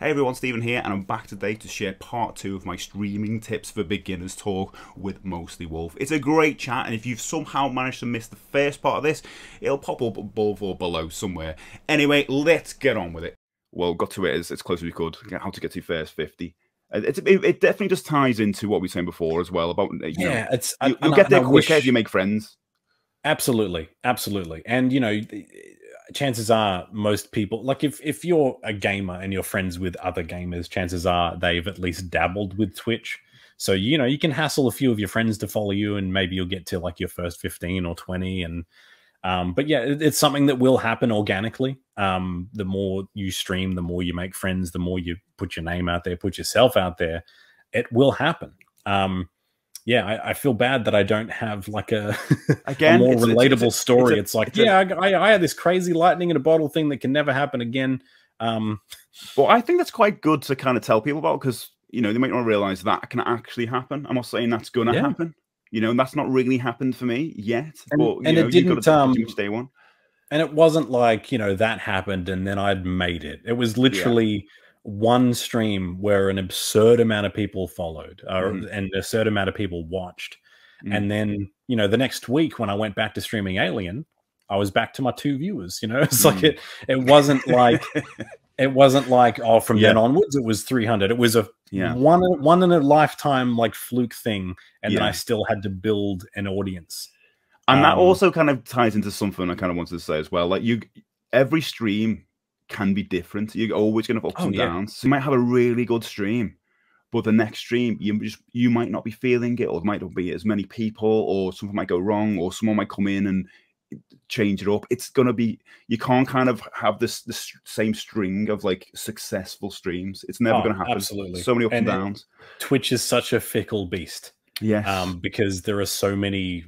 Hey everyone, Stephen here, and I'm back today to share part two of my streaming tips for beginners talk with Mostly Wolf. It's a great chat, and if you've somehow managed to miss the first part of this, it'll pop up above or below somewhere. Anyway, let's get on with it. Well, got to it as, as close as we could. How to get to first 50. Uh, it, it, it, definitely just ties into what we were saying before as well about you yeah, know, it's you, will get there quicker wish... if you make friends. Absolutely, absolutely, and you know chances are most people like if if you're a gamer and you're friends with other gamers chances are they've at least dabbled with twitch. So you know you can hassle a few of your friends to follow you and maybe you'll get to like your first 15 or 20 and um, but yeah it, it's something that will happen organically. Um, the more you stream the more you make friends the more you put your name out there put yourself out there it will happen. Um, yeah, I, I, feel bad that I don't have like a, again a more it's, relatable it's, story. It's, it's like, yeah, I, I, had this crazy lightning in a bottle thing that can never happen again. Um, well, I think that's quite good to kind of tell people about because you know they might not realize that can actually happen. I'm not saying that's going to yeah. happen. You know, and that's not really happened for me yet. And, but and know, it didn't. Um, day one. And it wasn't like you know that happened and then I'd made it. It was literally. Yeah one stream where an absurd amount of people followed uh, mm. and a certain amount of people watched. Mm. And then, you know, the next week when I went back to streaming Alien, I was back to my two viewers, you know, it's mm. like it, it wasn't like, it wasn't like, oh, from yeah. then onwards, it was 300. It was a yeah. one, one in a lifetime, like fluke thing. And yeah. then I still had to build an audience. And um, that also kind of ties into something I kind of wanted to say as well. Like you, every stream can be different. You're always going to have ups oh, and yeah. downs. So you might have a really good stream, but the next stream you just you might not be feeling it, or it might not be as many people, or something might go wrong, or someone might come in and change it up. It's gonna be you can't kind of have this this same string of like successful streams. It's never oh, gonna happen. Absolutely, so many ups and, and downs. Twitch is such a fickle beast. Yes, um, because there are so many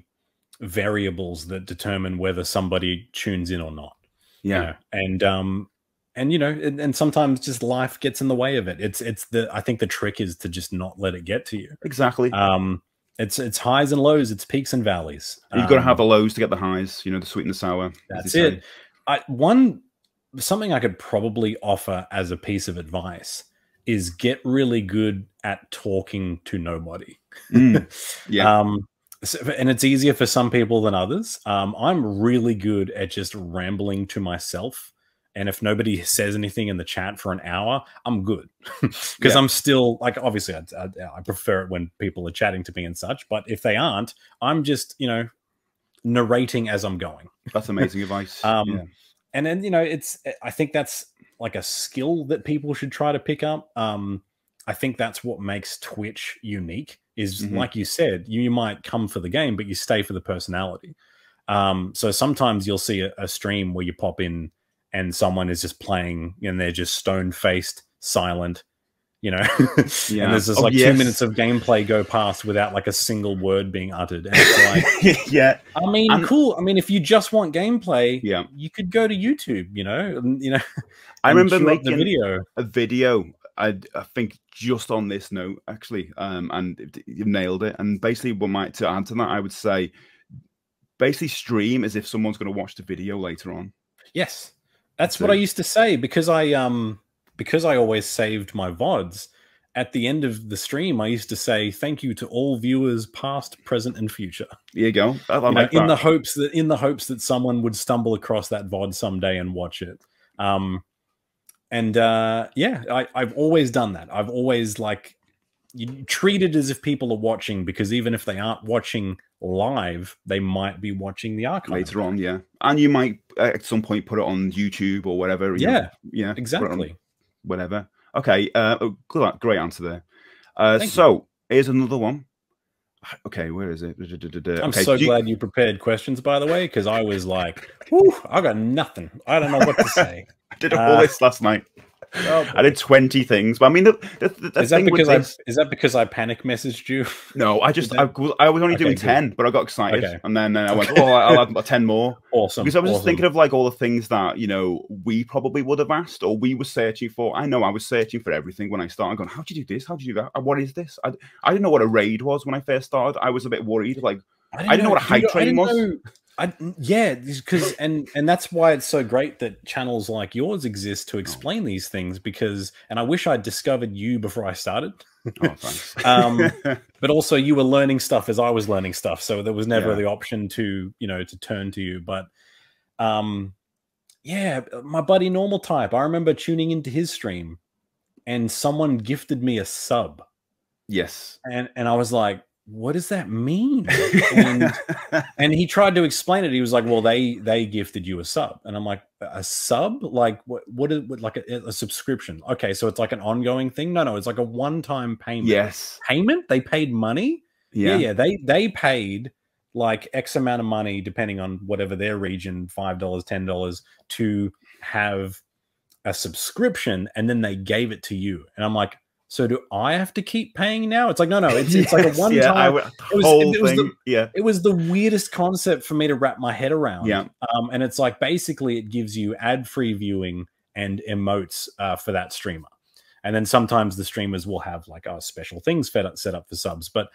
variables that determine whether somebody tunes in or not. Yeah, you know? and um, and you know and, and, sometimes just life gets in the way of it. It's it's the i think the trick is to just not let it get to you. Exactly. Um it's it's highs and lows it's peaks and valleys. You've um, got to have the lows to get the highs you know the sweet and the sour that's it. I, one something i could probably offer as a piece of advice is get really good at talking to nobody. Mm, yeah. Um so, and it's easier for some people than others. Um i'm really good at just rambling to myself and if nobody says anything in the chat for an hour i'm good because yeah. i'm still like obviously I, I, I, prefer it when people are chatting to me and such but if they aren't i'm just you know narrating as i'm going that's amazing advice um yeah. and then you know it's i think that's like a skill that people should try to pick up um i think that's what makes twitch unique is mm-hmm. like you said you, you might come for the game but you stay for the personality um so sometimes you'll see a, a stream where you pop in and someone is just playing and they're just stone faced, silent, you know. yeah. and there's just oh, like yes. two minutes of gameplay go past without like a single word being uttered. And it's like, yeah. I mean, I'm, cool. I mean, if you just want gameplay, yeah, you could go to YouTube. You know, and, you know. I remember making video. a video. I, I think just on this note actually, um, and you've nailed it. And basically, what might to add to that, I would say, basically stream as if someone's going to watch the video later on. Yes, that's what I used to say because I um because I always saved my vods. At the end of the stream, I used to say thank you to all viewers, past, present, and future. There you go. I, I you like know, in the hopes that in the hopes that someone would stumble across that vod someday and watch it. Um, and uh, yeah, I, I've always done that. I've always like you treat it as if people are watching because even if they aren't watching live, they might be watching the archive later on. Yeah, and you might at some point put it on YouTube or whatever. Yeah, know, yeah, exactly. Whatever. Okay, uh, oh, great answer there. Uh, so you. here's another one. Okay, where is it? I'm okay, so glad you... you prepared questions, by the way, because I was like, Whew, I got nothing. I don't know what to say. I did all uh, this last night. Oh, I did twenty things, but I mean, the, the, the is that because I is that because I panic messaged you? No, I just I, I, was only okay, doing ten, but I got excited, okay. and then uh, I went, oh, I'll add ten more. Awesome. Because I was awesome. just thinking of like all the things that you know we probably would have asked or we were searching for. I know I was searching for everything when I started. Going, how did you do this? How did you do that? What is this? I, I didn't know what a raid was when I first started. I was a bit worried. Like I didn't, I didn't know, know, what a hype train was. Know, I yeah, because and and that's why it's so great that channels like yours exist to explain oh. these things. Because and I wish I'd discovered you before I started. Oh, thanks. um, but also, you were learning stuff as I was learning stuff, so there was never yeah. the option to you know to turn to you. But um, yeah, my buddy Normal Type, I remember tuning into his stream, and someone gifted me a sub. Yes, and and I was like, what does that mean? And, and, he tried to explain it. He was like, well, they they gifted you a sub, and I'm like, a sub? Like what? What is what, like a, a, subscription? Okay, so it's like an ongoing thing. No, no, it's like a one time payment. Yes, payment. They paid money. Yeah. yeah, yeah. They they paid like X amount of money, depending on whatever their region, five dollars, ten dollars, to have a subscription, and then they gave it to you. And I'm like, so do I have to keep paying now? It's like no, no. It's, it's like a one yeah, time. it was, it, was the, yeah, it was the weirdest concept for me to wrap my head around. Yeah, um, and it's like basically it gives you ad free viewing and emotes uh, for that streamer, and then sometimes the streamers will have like oh, special things fed up, set up for subs, but.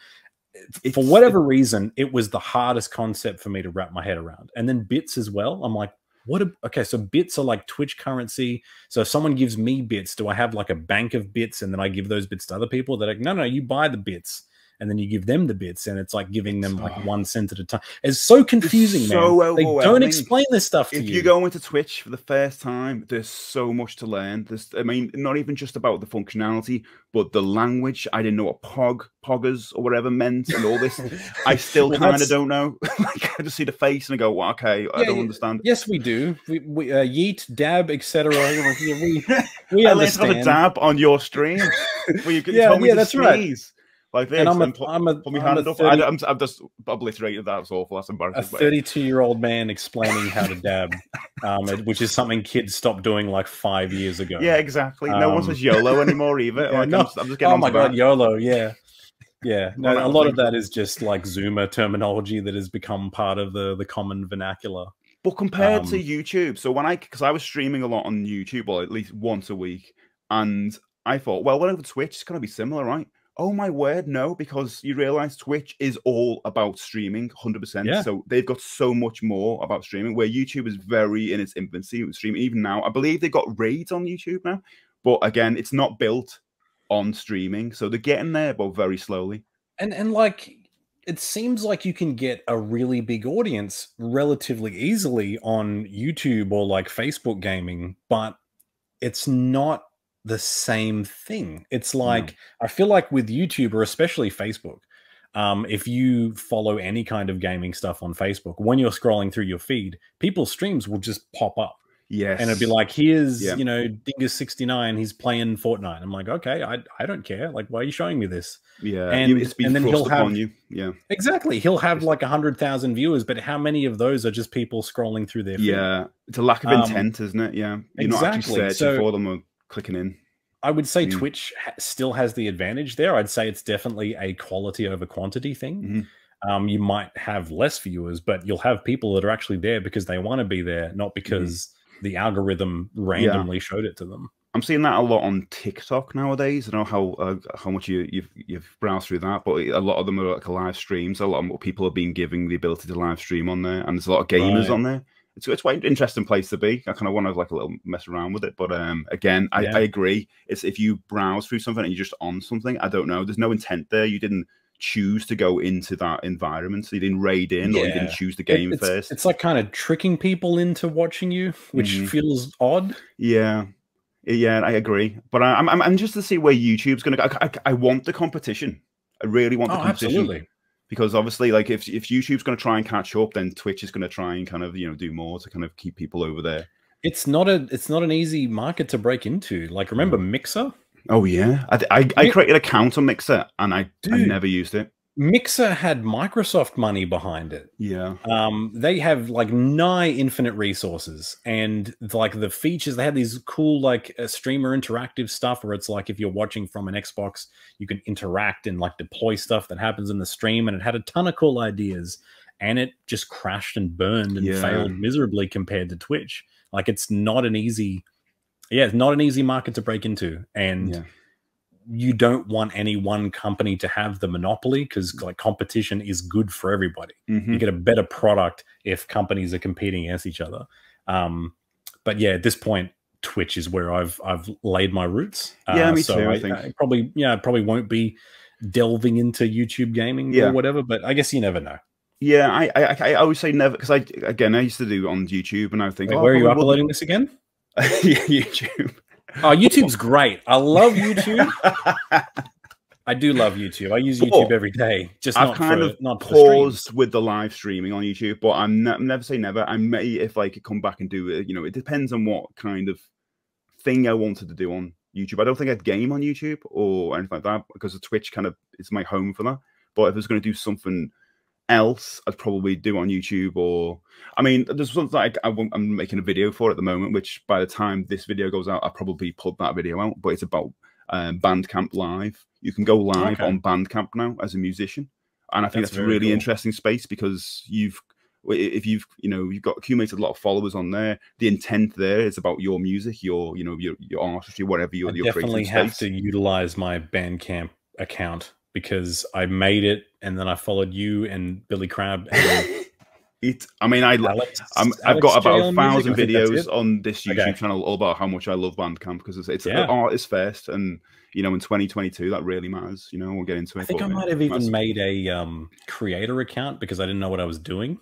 It's, for whatever reason, it was the hardest concept for me to wrap my head around. And then bits as well. I'm like, what a, okay so bits are like twitch currency. So if someone gives me bits do i have like a bank of bits and then i give those bits to other people they're like no no you buy the bits and then you give them the bits and it's like giving them like one cent at a time it's so confusing it's so man they don't explain this stuff if you. If you. go into twitch for the first time there's so much to learn. There's i mean not even just about the functionality but the language. I didn't know what pog poggers or whatever meant and all this. I still well, kind of don't know. Like i just see the face and i go well, okay yeah, i don't understand. Yes we do. We, we uh, yeet dab etc we we I understand. learned how to dab on your stream where you yeah, yeah that's sneeze. right like this, and I'm a, put, I'm a, put my hand up. 30, I, am I'm just obliterated that. It's awful. That's embarrassing. A 32 year old man explaining how to dab, um, which is something kids stopped doing like five years ago. Yeah, exactly. No um, one says YOLO anymore either. Yeah, like, no. I'm, I'm, just getting. Oh my god, that. YOLO! Yeah, yeah. No, well, a lot of that is just like Zoomer terminology that has become part of the the common vernacular. But compared um, to YouTube, so when I because I was streaming a lot on YouTube, or at least once a week, and I thought, well, whatever Twitch, it's going to be similar, right? Oh my word, no, because you realize Twitch is all about streaming 100%. Yeah. So they've got so much more about streaming where YouTube is very in its infancy with streaming. Even now, I believe they've got raids on YouTube now, but again, it's not built on streaming. So they're getting there, but very slowly. And, and like, it seems like you can get a really big audience relatively easily on YouTube or like Facebook gaming, but it's not the same thing. It's like I feel like with YouTube or especially Facebook, um, if you follow any kind of gaming stuff on Facebook, when you're scrolling through your feed, people's streams will just pop up. Yes. And it'd be like, here's, yeah. you know, Dingus69, he's playing Fortnite. I'm like, okay, I, I don't care. Like, why are you showing me this? Yeah. And, and then he'll have you. Yeah. Exactly. He'll have like a hundred thousand viewers, but how many of those are just people scrolling through their feed? Yeah. It's a lack of um, intent, um, isn't it? Yeah. You're exactly. not actually searching so, for them or clicking in. I would say mm. Twitch ha- still has the advantage there. I'd say it's definitely a quality over quantity thing. Mm-hmm. Um, you might have less viewers, but you'll have people that are actually there because they want to be there, not mm-hmm. because mm. the algorithm randomly yeah. showed it to them. I'm seeing that a lot on TikTok nowadays. I don't know how uh, how much you, you've you've browsed through that, but a lot of them are like live streams. A lot of people have been giving the ability to live stream on there, and there's a lot of gamers right. on there it's, it's quite an interesting place to be. I kind of want to like a little mess around with it, but um, again, I, yeah. I agree. It's if you browse through something and you're just on something, I don't know. There's no intent there. You didn't choose to go into that environment. So you didn't raid in yeah. or you didn't choose the game it, it's, first. It's like kind of tricking people into watching you, which mm-hmm. feels odd. Yeah. Yeah, I agree. But I, am I'm, I'm just to see where YouTube's going to go. I, I, I, want the competition. I really want the oh, competition. Absolutely because obviously like if, if youtube's going to try and catch up then twitch is going to try and kind of you know do more to kind of keep people over there. It's not a it's not an easy market to break into. Like remember mm. mixer? Oh yeah. I i, I created an account on mixer and i Dude, i never used it Mixer had Microsoft money behind it. Yeah. Um, they have like nigh infinite resources and like the features, they had these cool like uh, streamer interactive stuff where it's like if you're watching from an Xbox, you can interact and like deploy stuff that happens in the stream. And it had a ton of cool ideas and it just crashed and burned and yeah. failed miserably compared to Twitch. Like it's not an easy, yeah, it's not an easy market to break into. And yeah you don't want any one company to have the monopoly because like competition is good for everybody. Mhm. You get a better product if companies are competing against each other. Um, but yeah, at this point, Twitch is where I've I've laid my roots. Yeah, me so too, I I, think. I probably yeah, I probably won't be delving into YouTube gaming Yeah. or whatever. But I guess you never know. Yeah, I, I, I- always say never because I, again, I used to do on YouTube, and I think, Wait, oh, where are you uploading this again? YouTube. Oh, YouTube's great. I love YouTube. I do love YouTube. I use YouTube every day. Just I've not kind for, of not paused with the live streaming on YouTube, but I'm ne- never say never. I may if I could come back and do it. You know, it depends on what kind of thing I wanted to do on YouTube. I don't think I'd game on YouTube or anything like that because the Twitch kind of is my home for that. But if I was going to do something else, I'd probably do on YouTube or I mean, there's something like I I'm making a video for at the moment, which by the time this video goes out, I'll probably put that video out. But it's about um, Bandcamp Live. You can go live Okay. on Bandcamp now as a musician, and I think That's that's, a really cool. interesting space because you've if you've you know you've got accumulated a lot of followers on there the intent there is about your music your you know your, your artistry whatever your, I your definitely have space. to utilize my Bandcamp account because I made it and then I followed you and Billy Crab and it i mean i Alex. I'm, I've Alex got about a Music, thousand I videos on this YouTube Okay. channel all about how much I love Bandcamp because it's, it's Yeah. an artist first, and you know in 2022 that really matters. You know we'll get into it. I think I might have even made a um, creator account because I didn't know what I was doing.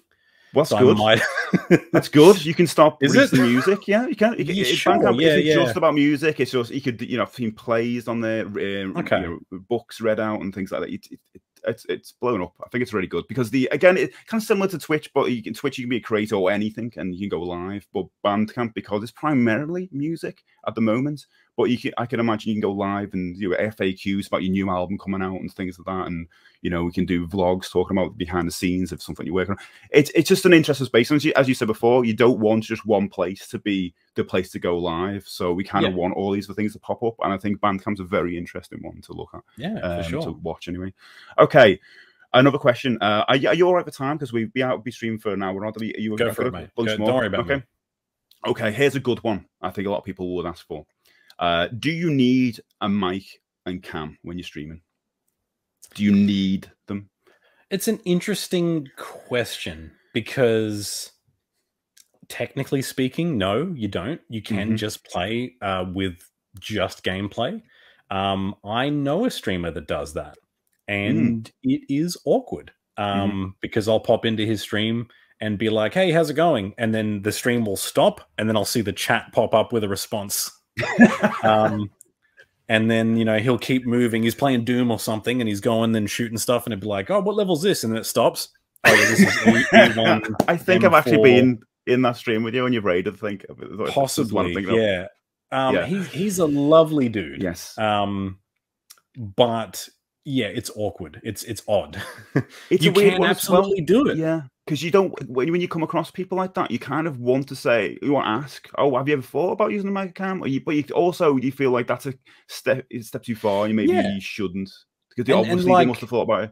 Well, that's so good. Might. That's good. You can stop Is it? releasing music. Yeah, you can. You can Yeah, it- sure, Bandcamp yeah, isn't yeah. just about music. It's just you could you know I've seen plays on there, um, Okay. you know, books read out and things like that. It, it, it, it's it's blown up. I think it's really good because the again it kind of similar to Twitch, but you can Twitch you can be a creator or anything and you can go live. But Bandcamp because it's primarily music at the moment. But you can I can imagine you can go live and do FAQs about your new album coming out and things like that. And you know we can do vlogs talking about behind the scenes of something you're working on it's it's just an interesting space. And as you, as you said before, you don't want just one place to be the place to go live. So we kind of Yeah. want all these other things to pop up. And I think Bandcamp's a very interesting one to look at, yeah, um, for sure. to watch anyway. Okay. Another question. Uh, are, you, are you all right for time? Because we'll be out, be streaming for an hour. Not you, you Go for it, a mate. Go- don't worry about okay. me. Okay. Here's a good one. I think a lot of people would ask for. Uh, do you need a mic and cam when you're streaming? Do you need them? It's an interesting question because technically speaking, no, you don't. You can Mhm. just play uh, with just gameplay. Um, I know a streamer that does that, and it is awkward um, because I'll pop into his stream and be like, "Hey, how's it going?" And then the stream will stop, and then I'll see the chat pop up with a response. Um, and then you know he'll keep moving. He's playing Doom or something, and he's going then shooting stuff, and it'd be like, "Oh, what level's this?" And then it stops. Oh, yeah, this is E- E1, I think I've actually been in that stream with you and you've raided. I think This is what I'm possibly, thinking of. yeah. Um, Yeah. He's he's a lovely dude. Yes, Um, but yeah, it's awkward. It's it's odd. it's you can as well. absolutely do it. Yeah, because you don't when, when you come across people like that, you kind of want to say, you want to ask, "Oh, have you ever thought about using a microcam?" Or you, but you also you feel like that's a step a step too far. You maybe Yeah. shouldn't because they And- obviously like- they must have thought about it.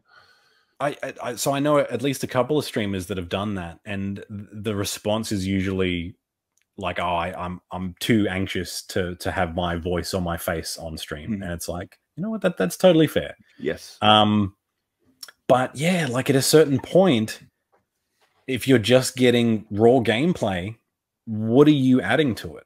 I, I, I so I know at least a couple of streamers that have done that, and the response is usually like, "Oh, I, I'm I'm too anxious to to have my voice or my face on stream," Mhm. and it's like, you know what, that that's totally fair. Yes, Um, but yeah, like at a certain point, if you're just getting raw gameplay, what are you adding to it?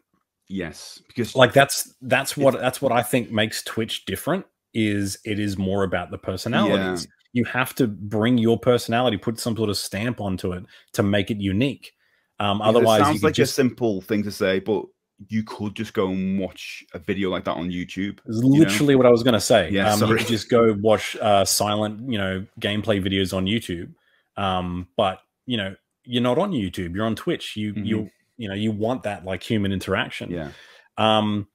yes, because Like that's that's what that's what I think makes Twitch different. Is it is more about the personalities. You have to bring your personality, put some sort of stamp onto it to make it unique. Um, otherwise, it sounds like just a simple thing to say, but you could just go and watch a video like that on YouTube. It's know? literally what I was going to say. Yeah, um, you sorry. could just go watch uh, silent, you know, gameplay videos on YouTube. Um, but you know, you're not on YouTube. You're on Twitch. You Mhm. you you know you want that like human interaction. Yeah, Um,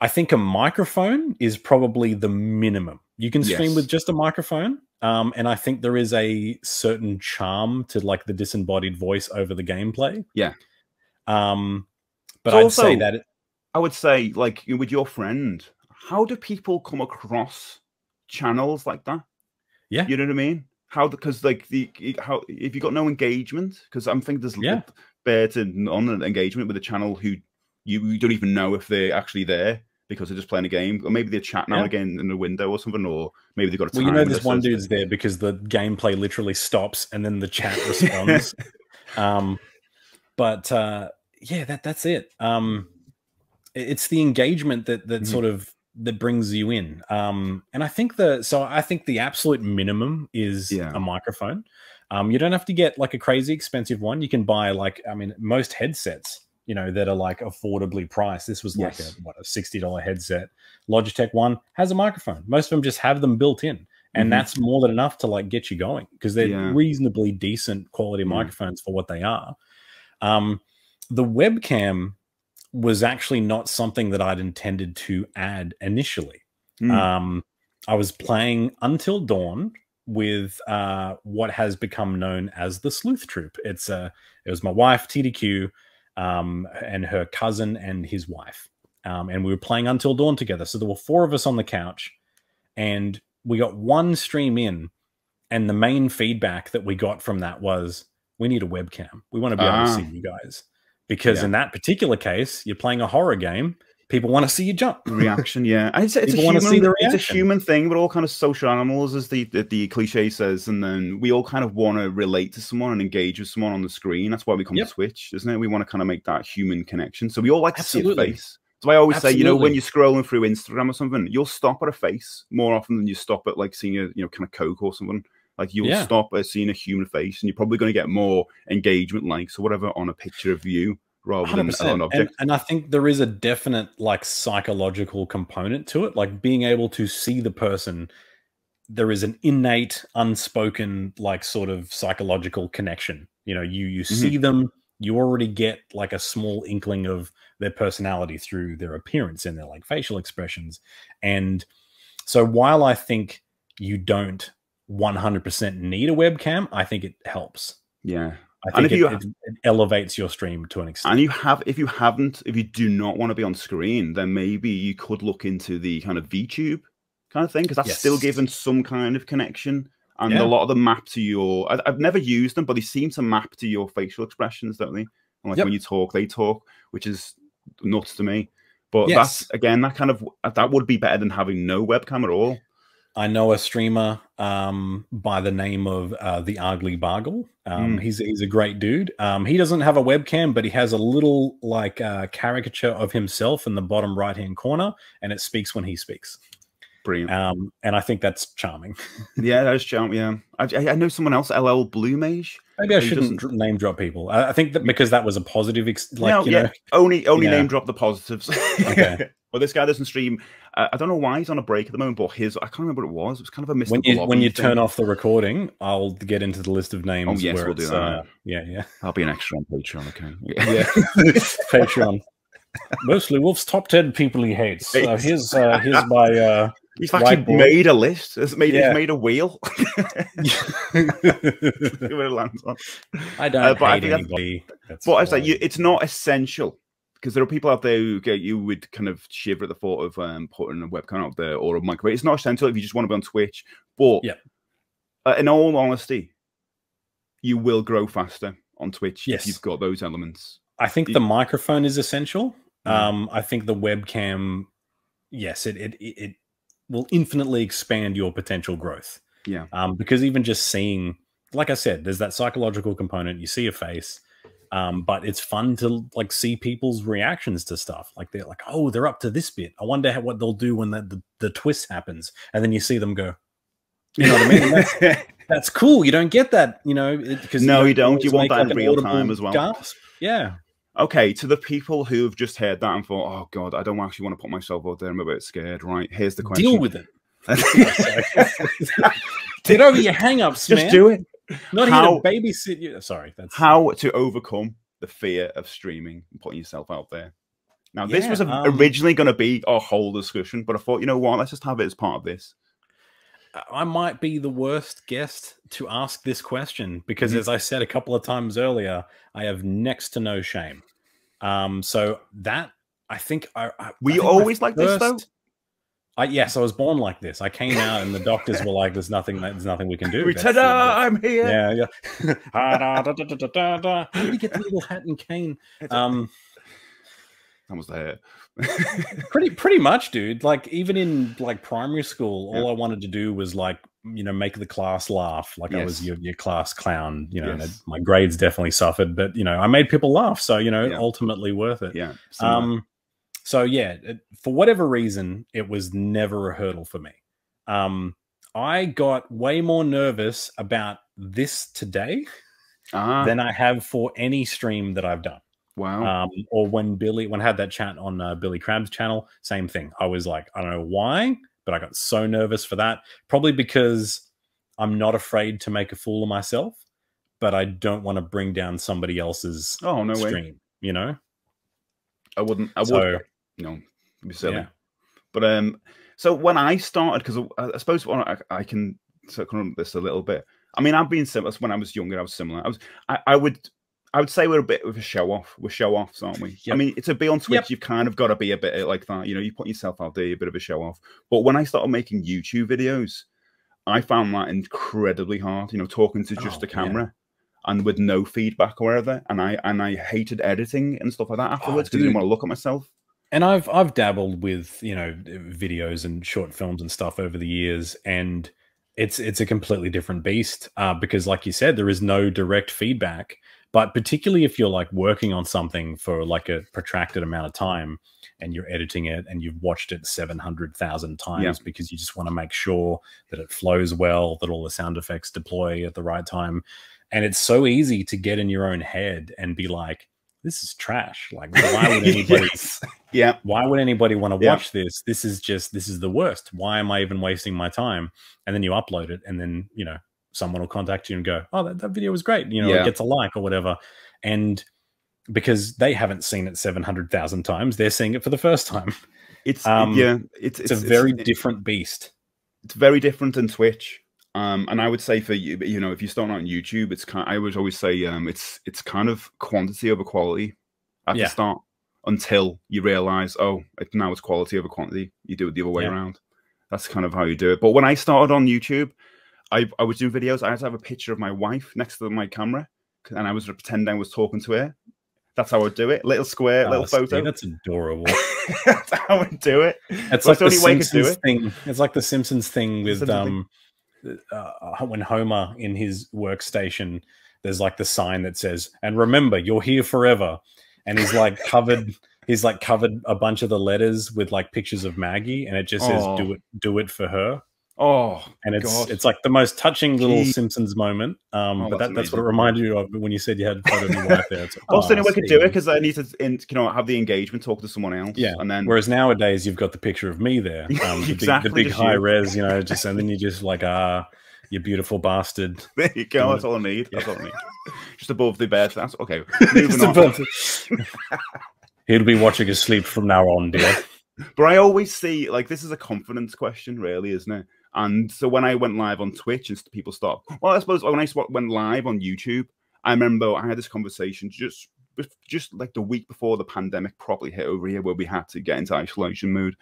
I think a microphone is probably the minimum. You can stream Yes. with just a microphone. Um, and I think there is a certain charm to like the disembodied voice over the gameplay. Yeah. Um, but So I'd say that it, I would say, like with your friend, how do people come across channels like that? Yeah. you know what I mean. How because like the how if you got no engagement because I'm thinking there's Yeah. bear to none engagement with a channel who you, you don't even know if they're actually there. because they're just playing a game, or maybe they're chatting Yeah. again in the window or something, or maybe they've got a Well, you know, this one dude's there because the gameplay literally stops and then the chat responds. um, but uh, yeah, that that's it. Um, it's the engagement that that Mhm. sort of that brings you in. Um, and I think the so I think the absolute minimum is Yeah. a microphone. Um, you don't have to get like a crazy expensive one. You can buy like I mean, most headsets, you know, that are like affordably priced. This was like Yes. a what a sixty dollar headset. Logitech one has a microphone. Most of them just have them built in, and Mhm. that's more than enough to like get you going because they're Yeah. reasonably decent quality Yeah. microphones for what they are. Um, the webcam was actually not something that I'd intended to add initially. Mm. Um, I was playing Until Dawn with uh, what has become known as the Sleuth Troop. It's uh, it was my wife TDQ um, and her cousin and his wife, um, and we were playing Until Dawn together. So there were four of us on the couch, and we got one stream in, and the main feedback that we got from that was, "We need a webcam. We want to be able to Ah. see you guys." Because Yeah. in that particular case, you're playing a horror game. People want to see you jump. reaction yeah it's, it's a human it's a human thing we're all kind of social animals as the, the the cliche says and then we all kind of want to relate to someone and engage with someone on the screen that's why we come Yep. to twitch isn't it we want to kind of make that human connection so we all like to see a face so i always say you know when you're scrolling through instagram or something you'll stop at a face more often than you stop at like seeing a you know kind of coke or something like you'll Yeah. stop at seeing a human face and you're probably going to get more engagement likes or whatever on a picture of you rather than 100%. an object and I think there is a definite like psychological component to it, like being able to see the person. There is an innate, unspoken, like sort of psychological connection. You know, you you mm-hmm. see them, you already get like a small inkling of their personality through their appearance and their like facial expressions. And so while I think you don't 100% need a webcam, I think it helps. yeah I And think if it, you- it, it elevates your stream to an extent. and you have if you haven't if you do not want to be on screen then maybe you could look into the kind of vtube kind of thing because that's still Yes. given some kind of connection and Yeah. a lot of them map to your I, i've never used them but they seem to map to your facial expressions don't they and like Yep. when you talk they talk which is nuts to me but Yes. that's again that kind of that would be better than having no webcam at all I know a streamer um, by the name of uh, the Ugly Bargle. Um, Mm. He's he's a great dude. Um, he doesn't have a webcam, but he has a little like uh, caricature of himself in the bottom right hand corner, and it speaks when he speaks. brilliant Um, and I think that's charming. yeah that is charm yeah I, I- I know someone else ll blue mage Maybe I shouldn't doesn't- name drop people. I, think that because that was a positive, ex- like no, you yeah, know, only only Yeah. name drop the positives. Okay. well, this guy doesn't stream. Uh, I don't know why he's on a break at the moment, but his I can't remember what it was. It was kind of a Mr. when you when you thing. turn off the recording, I'll get into the list of names. yes, where we'll do that. uh, yeah, yeah. I'll be an extra on Patreon. Okay. yeah. Patreon. Mostly Wolf's top ten people he hates. So here's uh, here's my uh, He's actually Whiteboard. made a list. He's made Yeah. he's made a wheel. I Where it lands on. don't Uh, but I think anybody. That's But I say fine. you, it's not essential because there are people out there who get you would kind of shiver at the thought of um, putting a webcam out there or a microphone. It's not essential if you just want to be on Twitch. But Yep. uh, in all honesty, you will grow faster on Twitch Yes. if you've got those elements. I think y- the microphone is essential. Yeah. Um, I think the webcam, yes, it, it it it will infinitely expand your potential growth. Yeah. Um, because even just seeing, like I said, there's that psychological component. You see a face, um, but it's fun to like see people's reactions to stuff. Like they're like, oh, they're up to this bit. I wonder how, what they'll do when the, the the twist happens, and then you see them go. You know what I mean? That's, that's cool. You don't get that, you know, because No, you don't. You want that in an real time as well. Gasp. Yeah. Okay, to the people who have just heard that and thought, oh God, I don't actually want to put myself out there. I'm a bit scared. Right. Here's the question. Deal with it. Get over your hang-ups, just man. do it. Not How- here to babysit you. Sorry, that's how to overcome the fear of streaming and putting yourself out there. Now, this Yeah, was um, originally going to be a whole discussion, but I thought, you know what? Let's just have it as part of this. I might be the worst guest to ask this question because, Mhm. as I said a couple of times earlier, I have next to no shame. Um, so that I think I, I Were you think always like this, though? I, yes, I was born like this. I came out and the doctors were like, "There's nothing. There's nothing we can do." We- Ta-da! I'm here. Yeah, yeah. Ah, da, da, da, da, da, da. How did you get the little hat and cane? Um, that was the hair. pretty pretty much, dude. Like even in like primary school, all I wanted to do was like you know make the class laugh. Like I was your, your class clown. You know, and Yes. my grades definitely suffered, but you know I made people laugh. So you know, Yeah. ultimately worth it. yeah. similar. Um, so yeah, it, for whatever reason, it was never a hurdle for me. Um, I got way more nervous about this today ah, than I have for any stream that I've done. Wow. Um, or when Billy, when I had that chat on uh, Billy Crab's channel, same thing. I was like, I don't know why, but I got so nervous for that. Probably because I'm not afraid to make a fool of myself, but I don't want to bring down somebody else's oh no way. stream. You know, I wouldn't. I so would. No, be silly. yeah. But um, so when I started, because I, I suppose I, I can circle come this a little bit. I mean, I've been similar. When I was younger, I was similar. I was. I, I would. I would say we're a bit of a show off. We're show offs, aren't we? I mean, to be on Twitch, Yep. you've kind of got to be a bit like that. You know, you put yourself out there, you're a bit of a show off. But when I started making YouTube videos, I found that incredibly hard. You know, talking to just Oh, the yeah. camera and with no feedback or whatever. And I and I hated editing and stuff like that afterwards because I Oh, dude. didn't want to look at myself. and I've I've dabbled with you know videos and short films and stuff over the years, and it's it's a completely different beast uh, because, like you said, there is no direct feedback. But particularly if you're like working on something for like a protracted amount of time, and you're editing it and you've watched it seven hundred thousand times because you just want to make sure that it flows well, that all the sound effects deploy at the right time, and it's so easy to get in your own head and be like, "This is trash." Like, why would anybody? Yes. Yeah. why would anybody want to Yeah. watch this? This is just this is the worst. Why am I even wasting my time? And then you upload it, and then you know someone will contact you and go, "Oh, that, that video was great." You know, Yeah. it gets a like or whatever, and because they haven't seen it seven hundred thousand times, they're seeing it for the first time. It's Um, yeah. It's It's, a very it's, different beast. it's very different than Twitch. Um, and I would say for you, you know, if you start on YouTube, it's kind. I would always say, um, it's it's kind of quantity over quality at Yeah. the start until you realize, oh, it, now it's quality over quantity. You do it the other way Yeah. around. That's kind of how you do it. But when I started on YouTube, I I was doing videos. I had to have a picture of my wife next to my camera, and I was pretending I was talking to her. That's how I would do it. Little square, Oh, little Steve, photo. That's adorable. That's how I would do it. It's like the the only way do Simpsons it. thing. It's like the Simpsons thing with Simpsons thing. um uh, when Homer in his workstation, there's like the sign that says, "And remember, you're here forever," and he's like covered. He's like covered a bunch of the letters with like pictures of Maggie, and it just says, Oh. "Do it, do it for her." Oh, And it's God. it's like the most touching little Gee. Simpsons moment. Um, Oh, but that's that, that's what it reminded you of when you said you had a photo of your wife there. It's like, the "Oh, way I could do it because I need to, in, you know, have the engagement, talk to someone else. Yeah. and then Whereas nowadays you've got the picture of me there, um, the Exactly, big, the big high you. res, you know, just and then you just like ah, you beautiful bastard. there you go. That's all I need. That's all I need. Just above the bed. That's okay. Moving on. He'll be watching us sleep from now on, dear. But I always see like this is a confidence question, really, isn't it? And so when I went live on Twitch and people start, well, I suppose when I went live on YouTube, I remember I had this conversation just just like the week before the pandemic properly hit over here, where we had to get into isolation mode,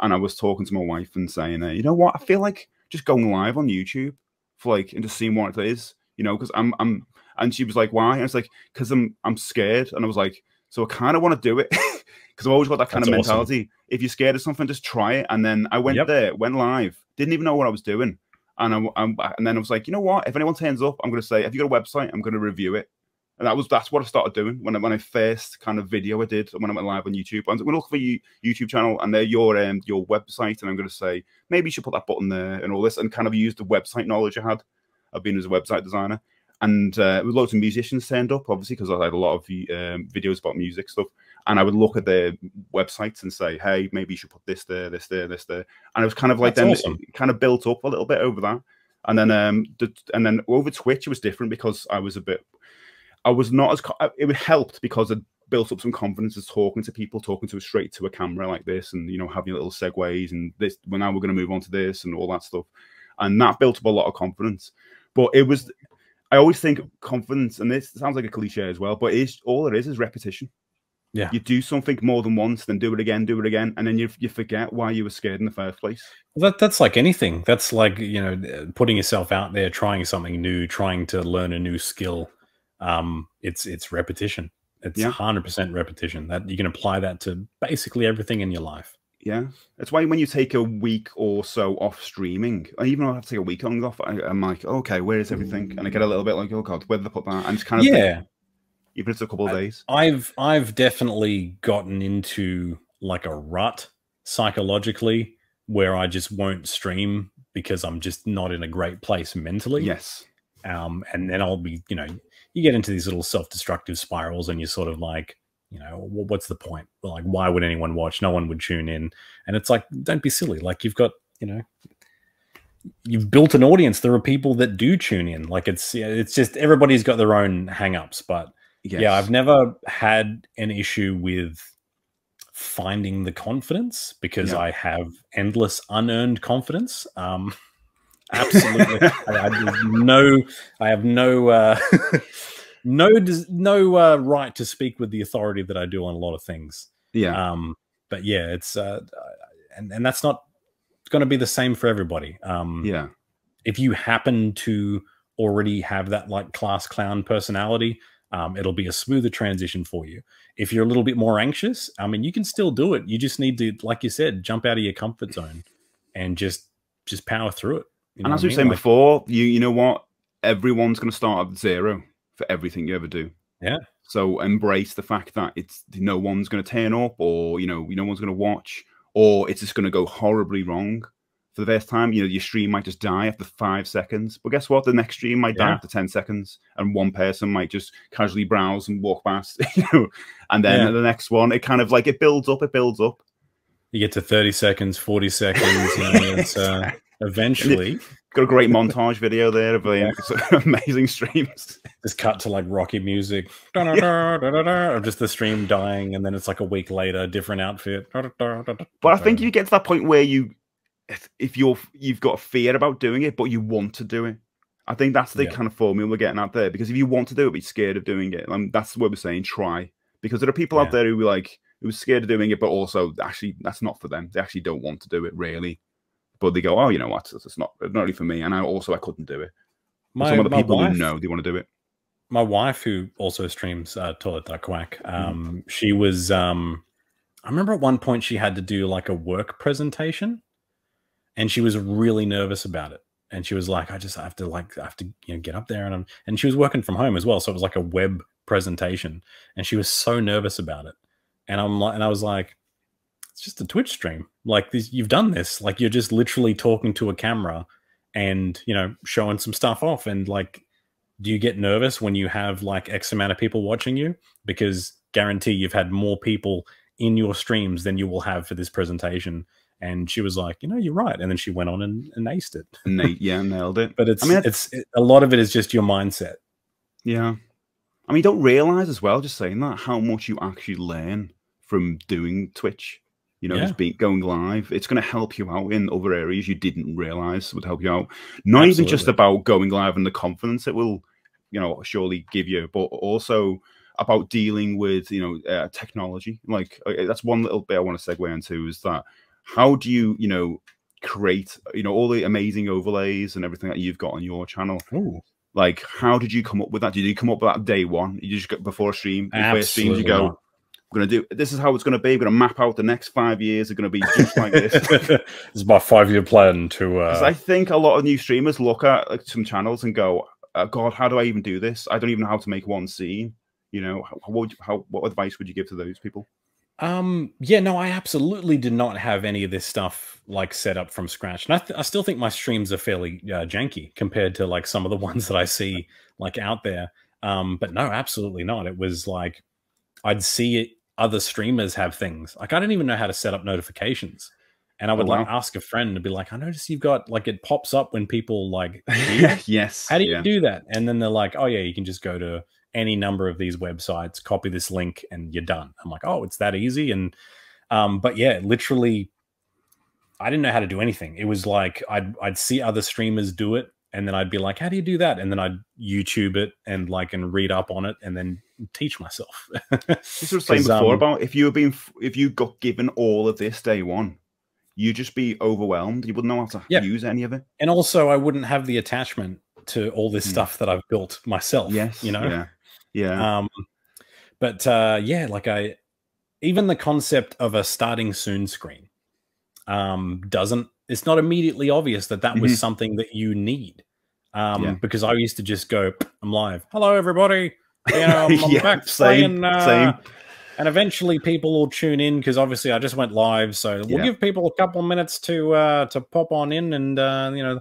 and I was talking to my wife and saying, you know what, I feel like just going live on YouTube for like and just seeing what it is, you know, because I'm I'm, and she was like, why? And I was like, because I'm I'm scared, and I was like, so I kind of want to do it because I've always got that kind That's of awesome. mentality. If you're scared of something, just try it. And then I went Yep. there, went live, didn't even know what I was doing, and I, I'm, and then I was like, you know what? If anyone turns up, I'm going to say, have you got a website? I'm going to review it. And that was that's what I started doing when I, when I first kind of video I did when I went live on YouTube. I'm going to look for your YouTube channel and they're your um, your website, and I'm going to say maybe you should put that button there and all this, and kind of use the website knowledge I had. I've been as a website designer, and uh, with loads of musicians turned up, obviously, because I had a lot of um, videos about music stuff. And I would look at their websites and say, "Hey, maybe you should put this there, this there, this there." And it was kind of like That's then awesome. kind of built up a little bit over that. And then um, the, and then over Twitch it was different because I was a bit, I was not as it helped because it built up some confidence as talking to people, talking to straight to a camera like this, and you know having little segues and this. Well, now we're going to move on to this and all that stuff, and that built up a lot of confidence. But it was, I always think confidence, and this sounds like a cliche as well, but it's all it is is repetition. Yeah. You do something more than once, then do it again, do it again, and then you you forget why you were scared in the first place. That that's like anything. That's like you know, putting yourself out there, trying something new, trying to learn a new skill. Um, it's it's repetition. It's Yeah. hundred percent repetition. That you can apply that to basically everything in your life. Yeah, that's why when you take a week or so off streaming, even I have to take a week on off, I, I'm like, okay, where is everything? And I get a little bit like, oh god, where did I put that? And it's kind of Yeah, even if it's a couple of days. I've I've definitely gotten into like a rut psychologically where I just won't stream because I'm just not in a great place mentally. Yes, Um, and then I'll be, you know, you get into these little self-destructive spirals and you're sort of like, you know, what's the point? Like, why would anyone watch? No one would tune in. And it's like, don't be silly. Like you've got, you know, you've built an audience. There are people that do tune in. Like it's, it's just everybody's got their own hang-ups, but yes. yeah, I've never had an issue with finding the confidence because Yeah. I have endless unearned confidence. Um, absolutely, I, I have no, I have no, uh, no, no uh, right to speak with the authority that I do on a lot of things. yeah, Um, but yeah, it's uh, and and that's not going to be the same for everybody. Um, yeah, if you happen to already have that like class clown personality, um, it'll be a smoother transition for you. If you're a little bit more anxious, I mean, you can still do it. You just need to, like you said, jump out of your comfort zone and just just power through it. You and as we were saying Like, before, you you know what? Everyone's going to start at zero for everything you ever do. Yeah. So embrace the fact that it's no one's going to turn up, or you know, no one's going to watch, or it's just going to go horribly wrong for the first time. You know, your stream might just die after five seconds, but guess what? The next stream might die after ten seconds, and one person might just casually browse and walk past. You know, and then Yeah. the next one, it kind of like it builds up, it builds up. you get to 30 seconds, 40 seconds, it's, uh, eventually Got a great montage video there of um, amazing streams. just cut to like rocky music da-da-da-da-da-da, of just the stream dying, and then it's like a week later, different outfit. But I think you get to that point where you, if- if you're you've got a fear about doing it, but you want to do it. I think that's the Yeah. kind of formula we're getting out there. Because if you want to do it, be scared of doing it, and that's what we're saying. Try because there are people Yeah. out there who are like who are scared of doing it, but also actually that's not for them. They actually don't want to do it really, but they go, oh, you know what, it's, not not really for me. And I also I couldn't do it. My, Some of the people wife, who know they want to do it. my wife who also streams uh, toilet duck quack Mm-hmm. um she was um i remember at one point she had to do like a work presentation and she was really nervous about it. And she was like i just have to like i have to you know get up there. And I'm, and she was working from home as well so it was like a web presentation. And she was so nervous about it. And i'm like and i was like it's just a twitch stream. Like this you've done this. Like you're just literally talking to a camera and you know showing some stuff off. And like do you get nervous when you have like x amount of people watching you? Because guarantee you've had more people in your streams than you will have for this presentation and she was like you know you're right and then she went on and, and aced it And yeah, nailed it. but it's I mean, it's it, a lot of it is just your mindset Yeah. I mean, you don't realize as well, just saying that, how much you actually learn from doing Twitch. You know, Yeah. just being going live. It's going to help you out in other areas you didn't realize would help you out. Not even just about going live and the confidence it will, you know, surely give you, but also about dealing with, you know, uh, technology. Like uh, that's one little bit I want to segue into is that how do you, you know, create, you know, all the amazing overlays and everything that you've got on your channel Ooh, like, how did you come up with that? Did you come up with that day one? You just got before a stream, first streams, you go. "We're gonna do this. Is how it's gonna be. We're gonna map out the next five years. Are gonna be just like this." this is my five year plan to uh I think a lot of new streamers look at like some channels and go, uh, "God, how do I even do this? I don't even know how to make one scene." You know, how, how, would you- how what advice would you give to those people? Um, yeah, no, I absolutely did not have any of this stuff like set up from scratch. And I, th- I still think my streams are fairly uh, janky compared to like some of the ones that I see like out there. Um, but no, absolutely not. It was like I'd see it, other streamers have things like I didn't even know how to set up notifications. And I would Oh, like ask a friend and be like, I notice you've got like it pops up when people like yes. How do you yeah. do that? And then they're like, oh, yeah, you can just go to any number of these websites, copy this link, and you're done. I'm like, oh, it's that easy. And, um, but yeah, literally, I didn't know how to do anything. It was like I'd, I'd see other streamers do it. And then I'd be like, how do you do that? And then I'd YouTube it and like, and read up on it and then teach myself. This was saying before um, about if you were being if you got given all of this day one, you'd just be overwhelmed. You wouldn't know how to Yeah. use any of it. and also, I wouldn't have the attachment to all this Hmm. stuff that I've built myself. Yes. You know? Yeah. Yeah. Um, but uh, yeah, like I, even the concept of a starting soon screen um, doesn't. It's not immediately obvious that that was Mhm. something that you need. Um, Yeah. because I used to just go, I'm live. Hello, everybody. You know, I'm, I'm Yeah, back same, playing, uh, same. and eventually people will tune in because obviously I just went live. So we'll Yeah. give people a couple of minutes to uh to pop on in and uh you know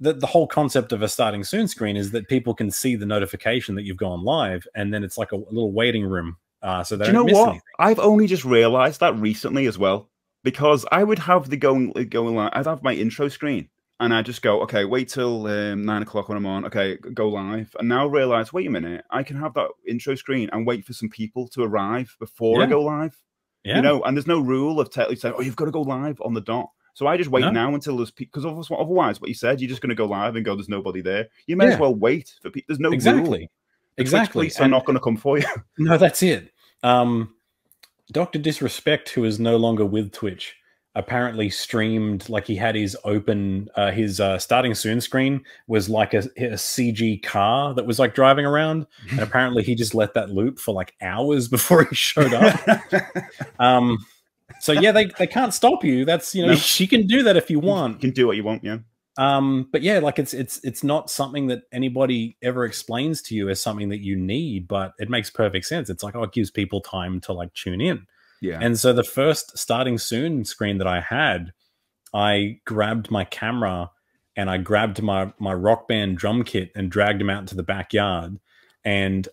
the, the whole concept of a starting soon screen is that people can see the notification that you've gone live and then it's like a little waiting room. Uh so they Do you know what? anything. I've only just realised that recently as well, because I would have the going going live. I'd have my intro screen, and I just go, okay, wait till um, nine o'clock when I'm on. Okay, go live, and now realise, wait a minute, I can have that intro screen and wait for some people to arrive before I go live. Yeah. You know, and there's no rule of telling saying, oh, you've got to go live on the dot. So I just wait No. now until there's people because otherwise, what you said, you're just going to go live and go, there's nobody there. You may as well wait for people. There's no exactly. The Twitch Exactly. police are And- not going to come for you. No, that's it. Um, Dr. Disrespect, who is no longer with Twitch, apparently streamed like he had his open, uh, his uh, starting soon screen was like a, a CG car that was like driving around. And apparently he just let that loop for like hours before he showed up. um, so yeah, they, they can't stop you. That's, you know, No. she can do that if you want. you can do what you want, yeah. Um, but yeah, like it's it's it's not something that anybody ever explains to you as something that you need, but it makes perfect sense. It's like oh, it gives people time to like tune in. Yeah. And so the first starting soon screen that I had, I grabbed my camera and I grabbed my my rock band drum kit and dragged him out into the backyard. And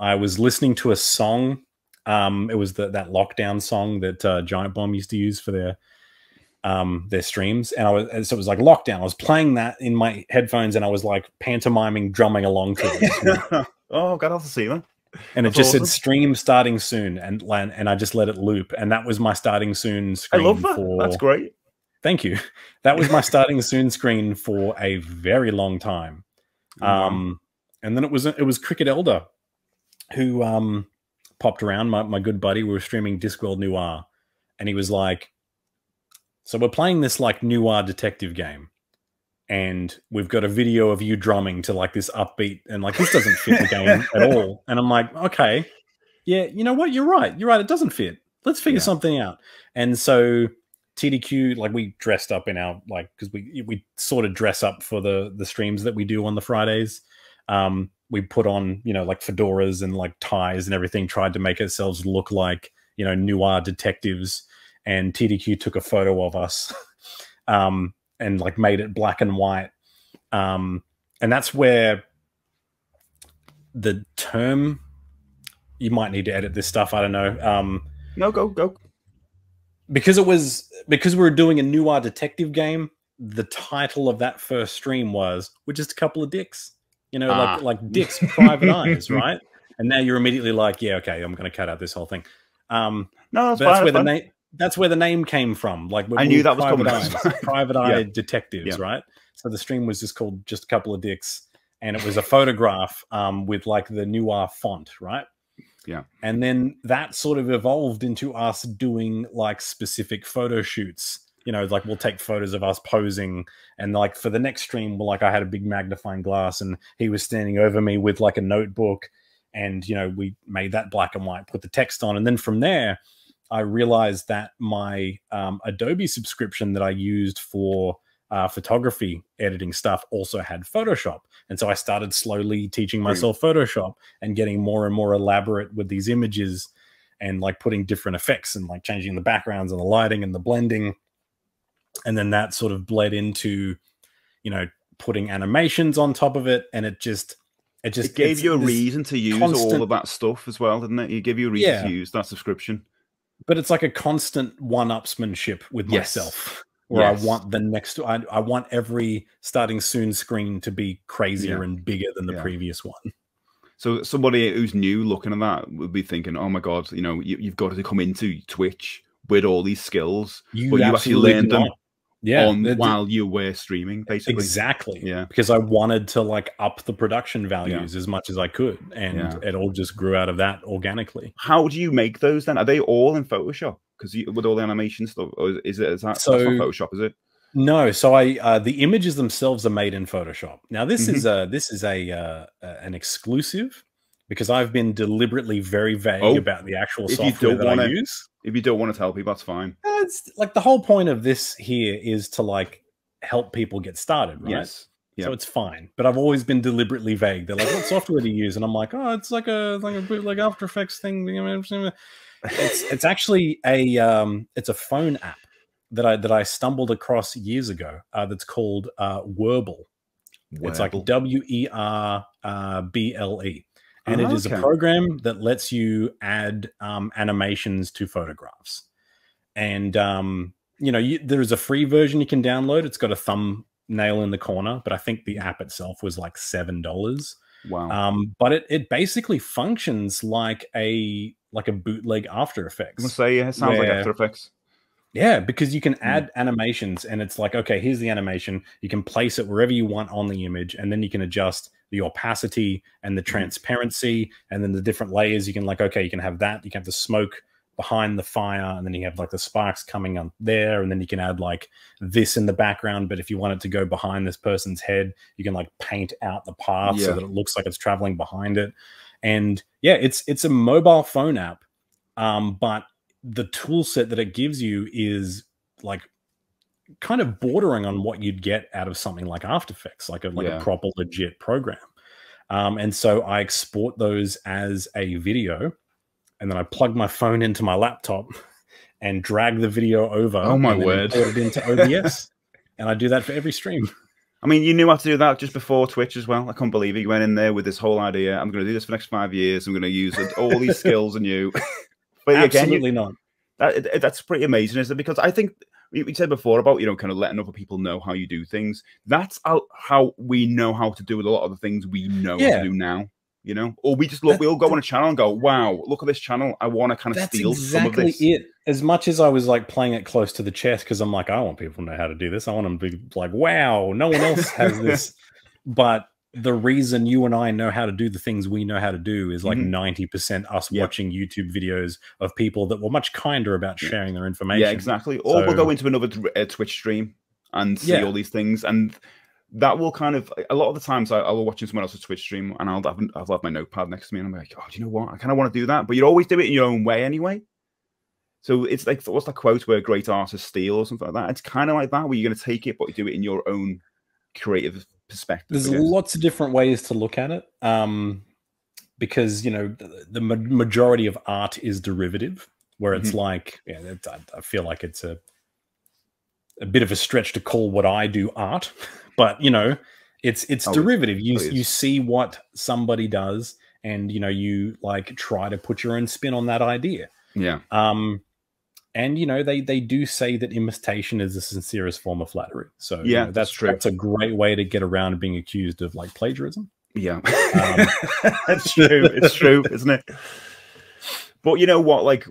I was listening to a song. Um, it was the, that lockdown song that uh, Giant Bomb used to use for their um their streams and i was so it was like lockdown i was playing that in my headphones and i was like pantomiming drumming along to it oh, got off see that. and it just awesome. said stream starting soon and and i just let it loop and that was my starting soon screen. I love that. for That's great. thank you that was my starting soon screen for a very long time um and then it was it was cricket elder who um popped around. My, my good buddy we were streaming discworld noir and he was like so we're playing this like noir detective game and we've got a video of you drumming to like this upbeat and like this doesn't fit the game at all. And i'm like okay. Yeah you know what? You're right. You're right. It doesn't fit. Let's figure Yeah. something out. And so TDQ, like we dressed up in our like because we we sort of dress up for the the streams that we do on the Fridays. Um, we put on you know like fedoras and like ties and everything, tried to make ourselves look like you know noir detectives. And TDQ took a photo of us, um, and like made it black and white. Um, and that's where the term you might need to edit this stuff. I don't know. Um, No, go, go. because it was because we were doing a noir detective game the title of that first stream was we're just a couple of dicks you know Ah. like like dicks private eyes right and now you're immediately like yeah okay i'm gonna cut out this whole thing um No, that's fine. where the that's name that's where the name came from like I knew that was private coming. Eyes, private Yeah. eye detectives Yeah. right so the stream was just called just a couple of dicks and it was a photograph um with like the noir font right Yeah. and then that sort of evolved into us doing like specific photo shoots. You know, like we'll take photos of us posing, and like for the next stream, like I had a big magnifying glass, and he was standing over me with like a notebook, and you know, we made that black and white, put the text on, and then from there, I realized that my um, Adobe subscription that I used for uh, photography editing stuff also had Photoshop. And so I started slowly teaching Brilliant. myself Photoshop and getting more and more elaborate with these images and like putting different effects and like changing the backgrounds and the lighting and the blending. And then that sort of bled into, you know, putting animations on top of it. And it just, it just It gave you a reason to use all of that stuff as well, didn't it? It gave you a reason Yeah. to use that subscription. but it's like a constant one-upsmanship with Yes. myself where Yes. i want the next I, I want every starting soon screen to be crazier Yeah. and bigger than the Yeah. previous one So somebody who's new looking at that would be thinking, "Oh my god, you know, you, you've got to come into Twitch with all these skills, you, but you actually learned them. Yeah on while you were streaming, basically." exactly Yeah. because i wanted to like up the production values as much as i could and Yeah. it all just grew out of that organically How do you make those then? Are they all in Photoshop? Because with all the animation stuff, or is- it is that So- Photoshop? Is it? No, so I uh, the images themselves are made in Photoshop. Now this Mhm. is a this is a uh, uh, an exclusive because I've been deliberately very vague Oh, about the actual if you don't that I use. If you don't want to tell people, that's fine. Uh, It's like the whole point of this here is to like help people get started, right? Yes. So it's fine. But I've always been deliberately vague. They're like, "What software do you use?" And I'm like, "Oh, it's like a like a bootleg After Effects thing." It's it's actually a um, it's a phone app that I that I stumbled across years ago. Uh, that's called uh, Werble. It's like Werble. W E R uh, B L E, and it Oh, is a program that lets you add um, animations to photographs. And um, you know, you, there is a free version you can download. It's got a thumbnail in the corner, but I think the app itself was like seven dollars. wow. Um, but it it basically functions like a like a bootleg After Effects. I'm gonna say yeah, it sounds like After Effects. Yeah, because you can Hmm. add animations and it's like, okay, here's the animation. You can place it wherever you want on the image, and then you can adjust the opacity and the Mhm. transparency and then the different layers. You can like, okay, you can have that, you can have the smoke behind the fire, and then you have like the sparks coming on there, and then you can add like this in the background. But if you want it to go behind this person's head, you can like paint out the path so that it looks like it's traveling behind it. And yeah, it's it's a mobile phone app. Um, but the tool set that it gives you is like kind of bordering on what you'd get out of something like After Effects, like a like Yeah. a proper legit program. Um, and so I export those as a video, and then I plug my phone into my laptop and drag the video over. Oh, my word. import it into OBS, and I do that for every stream. I mean, you knew how to do that just before Twitch as well. I can't believe it. You went in there with this whole idea. I'm going to do this for the next five years. I'm going to use all these skills and you. But again, you, Absolutely not. that, that's pretty amazing, isn't it? Because I think we, we said before about you know kind of letting other people know how you do things. That's how, how we know how to do a lot of the things we know Yeah. to do now. You know, or we just look. That- we'll go on a channel and go, "Wow, look at this channel! I want to kind of steal some of exactly this." it. As much as I was like playing it close to the chest because I'm like, I want people to know how to do this. I want them to be like, wow, no one else has this. but the reason you and I know how to do the things we know how to do is like Mhm. 90% us Yeah. watching YouTube videos of people that were much kinder about sharing their information. Yeah, exactly. Or we'll go into another uh, Twitch stream and see Yeah. all these things, and that will kind of a lot of the times I, I'll be watching someone else's Twitch stream and I'll have I'll have my notepad next to me and I'm like, oh, do you know what? I kind of want to do that, but you always do it in your own way anyway. So it's like what's that quote where great artists steal or something like that? It's kind of like that where you're going to take it, but you do it in your own creative perspective. There's lots of different ways to look at it. Um, because you know the, the majority of art is derivative, where it's Mhm. like yeah, it, I, I feel like it's a a bit of a stretch to call what I do art, but you know it's it's Oh, derivative. You oh, it you see what somebody does, and you know you like try to put your own spin on that idea. Yeah, Um, and you know they they do say that imitation is the sincerest form of flattery. So you Yeah, know, that's that's true. that's a great way to get around being accused of like plagiarism. yeah, Um, it's true. It's true, isn't it? But you know what? Like,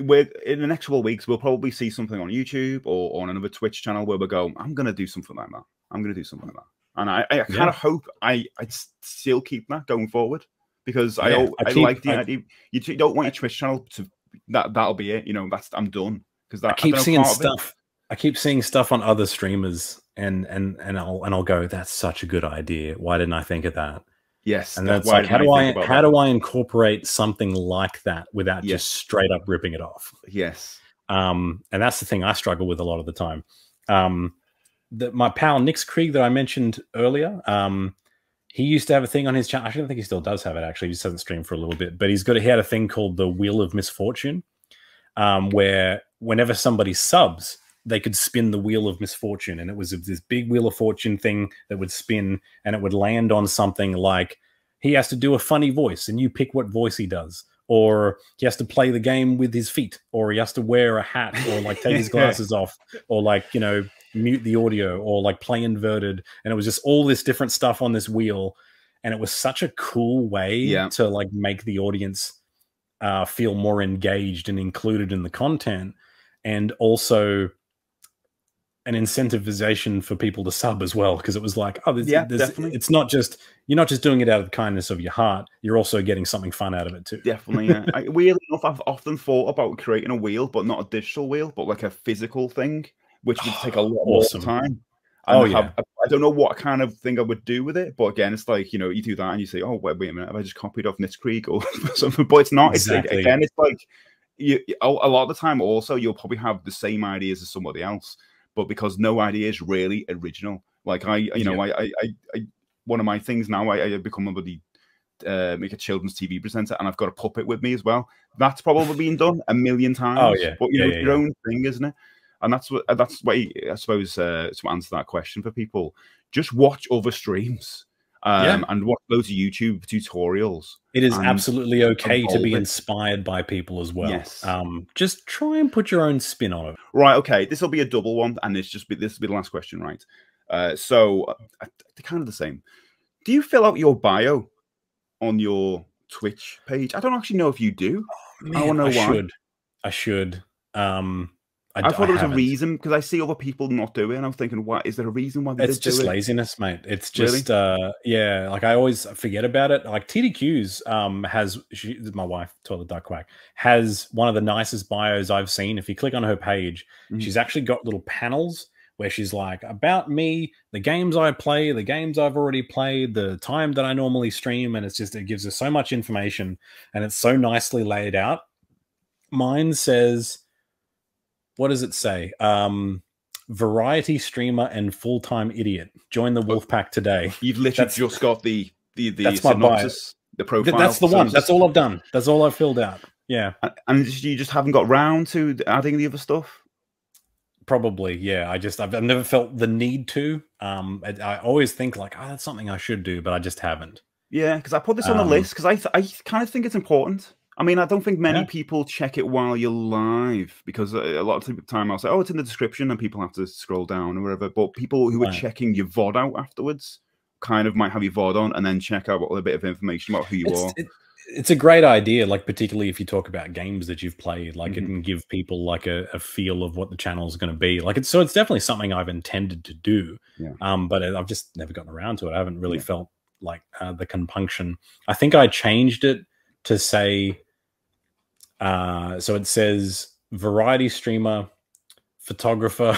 we're in the next couple of weeks, we'll probably see something on YouTube or on another Twitch channel where we go, I'm going to do something like that. I'm going to do something like that. And I, I kind Yeah. of hope I, I still keep that going forward because I, Yeah, I I, keep- like the I- idea. You don't want your Twitch channel to that. That'll be it. You know, that's I'm done because that I keep don't seeing part of it- stuff. I keep seeing stuff on other streamers, and and and I'll and I'll go, "That's such a good idea. Why didn't I think of that?" Yes, And that's like, how do I how that? do I incorporate something like that without Yes. just straight up ripping it off? Yes. Um, and that's the thing I struggle with a lot of the time. Um, that my pal Nix Krieg that I mentioned earlier, um, he used to have a thing on his channel. I don't think he still does have it. Actually, he just hasn't streamed for a little bit. But he's got he had a thing called the Wheel of Misfortune, um, where whenever somebody subs, they could spin the wheel of misfortune, and it was this big wheel of fortune thing that would spin, and it would land on something like he has to do a funny voice, and you pick what voice he does, or he has to play the game with his feet, or he has to wear a hat, or like take his glasses off, or like you know mute the audio, or like play inverted, and it was just all this different stuff on this wheel, and it was such a cool way Yeah. to like make the audience uh, feel more engaged and included in the content, and also an incentivization for people to sub as well because it was like oh there's, Yeah, there's, definitely. it's not just you're not just doing it out of the kindness of your heart you're also getting something fun out of it too Definitely. Yeah. I, weirdly enough, I've often thought about creating a wheel, but not a digital wheel, but like a physical thing, which would take a lot Awesome. more time. And Oh, I yeah. have- I don't know what kind of thing I would do with it, but again, it's like you know, you do that and you say, "Oh, wait, wait a minute, have I just copied off Krieg or something?" But it's not. It's Exactly. again, it's like you, a a lot of the time. Also, you'll probably have the same ideas as somebody else, but because no idea is really original. Like I, you know, I, I, I, I, one of my things now, I, I become a bloody uh, make a children's TV presenter, and I've got a puppet with me as well. That's probably been done a million times. Oh, yeah. but you Yeah, know, yeah, your yeah. own thing, isn't it? And that's what that's why I suppose uh, to answer that question for people, just watch other streams. Um, Yeah. and watch loads of YouTube tutorials. It is absolutely okay to be inspired by people as well. Yes. Um, just try and put your own spin on it. Right. Okay. This will be a double one, and it's just be, this will be the last question, right? Uh, so uh, they're kind of the same. Do you fill out your bio on your Twitch page? I don't actually know if you do. Man, wanna know why. I why. should. I should. Um, I, I, thought it was haven't. a reason because I see other people not do it, and I was thinking, what is there a reason why they It's did do just it? laziness, mate. It's Really? just uh yeah, like I always forget about it. Like TDQ's um has she my wife, Toilet Duck Quack, has one of the nicest bios I've seen. If you click on her page, Mhm. she's actually got little panels where she's like about me, the games I play, the games I've already played, the time that I normally stream, and it's just it gives us so much information and it's so nicely laid out. Mine says what does it say? Um variety streamer and full-time idiot. Join the wolf pack today. You've literally That's- just got the the the That's synopsis, the Th- profile. That's the one. That's all I've done. That's all I've filled out. Yeah, and- you just haven't got round to adding the other stuff. probably. Yeah, I just I've, I've never felt the need to. Um, I, I always think like, oh, that's something I should do, but I just haven't. Yeah, because I put this on the Um, list because I th- I kind of think it's important. I mean, I don't think many Yeah. people check it while you're live because a a lot of the time I'll say, "Oh, it's in the description," and people have to scroll down or whatever. But people who are Right. checking your VOD out afterwards kind of might have your VOD on and then check out a bit of information about who you are. It's, it, it's a great idea, like particularly if you talk about games that you've played, like it Mhm. can give people like a, a feel of what the channel is going to be. Like it's so it's definitely something I've intended to do. Yeah. Um, but I've just never gotten around to it. I haven't really Yeah. felt like uh, the compunction. I think I changed it to say, uh, so it says variety streamer, photographer,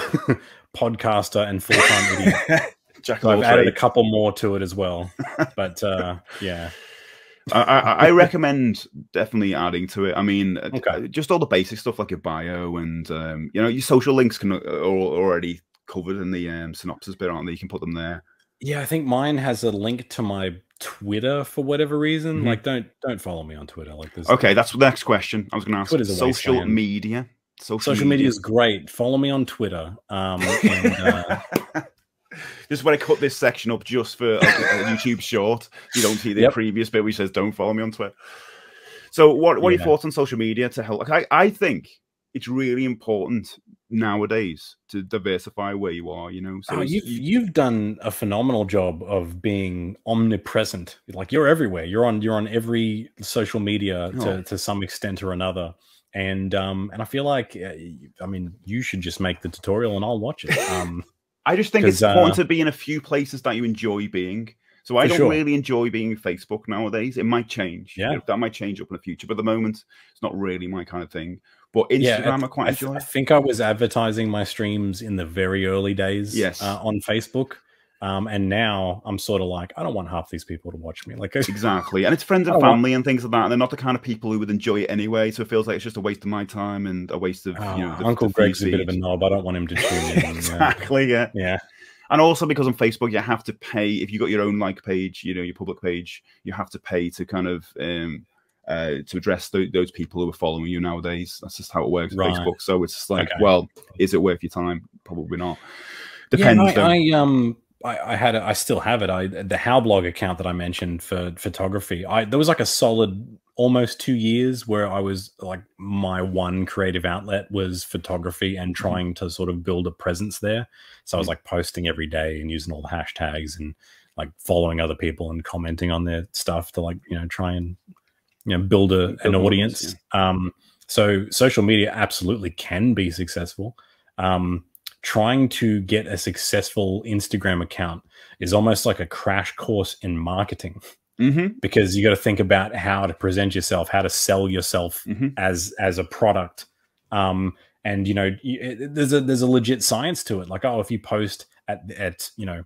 podcaster, and full time idiot. Jack So I've added a couple more to it as well. But uh, yeah. I, I, I recommend definitely adding to it. I mean, uh, Okay. just all the basic stuff like your bio and um, you know your social links can uh, are already covered in the um, synopsis bit, aren't they? You can put them there. Yeah, I think mine has a link to my Twitter for whatever reason. Mhm. Like, don't don't follow me on Twitter. Like, this Okay, that's the next question I was going to ask. Twitter's social media. Social, social media is great. Follow me on Twitter. Um, and, uh, just when I cut this section up just for like, a YouTube short, you don't see the Yep. previous bit which says "Don't follow me on Twitter." So, what what are your thoughts on social media to help? Like, I I think it's really important nowadays to diversify where you are. You know, so oh, you've you- you've done a phenomenal job of being omnipresent. Like, you're everywhere. You're on you're on every social media Oh. to to some extent or another. And um, and I feel like, i mean, you should just make the tutorial and I'll watch it. Um, I just think it's important uh, to be in a few places that you enjoy being. So I don't sure. really enjoy being Facebook nowadays. It might change. Yeah. that might change up in the future. But at the moment, it's not really my kind of thing. But yeah, Instagram, I, I, quite I enjoy. I think I was advertising my streams in the very early days Yes. uh, on Facebook. Um, and now I'm sort of like, I don't want half these people to watch me. Like, Exactly, and it's friends and Oh, family and things like that. And they're not the kind of people who would enjoy it anyway. So it feels like it's just a waste of my time and a waste of you know. Oh, the- Uncle the Greg's a bit of a knob. I don't want him to tune in. yeah. exactly, yeah. yeah. And also because on Facebook you have to pay if you got your own like page, you know, your public page, you have to pay to kind of um uh to address tho- those people who are following you nowadays. That's just how it works on Right. Facebook. So it's just like, Okay. well, is it worth your time? Probably not. Depends. though. I, I um I, I had a, I still have it. I the Howblog account that I mentioned for photography. I there was like a solid almost two years where I was like my one creative outlet was photography and Mm-hmm. trying to sort of build a presence there. So I was like posting every day and using all the hashtags and like following other people and commenting on their stuff to like you know try and you know build a, Build an audience. audience, Um, so social media absolutely can be successful. Um, trying to get a successful Instagram account is almost like a crash course in marketing Mhm, because you got to think about how to present yourself, how to sell yourself mhm. as as a product. Um, and you know, it, there's a there's a legit science to it. Like, oh, if you post at at you know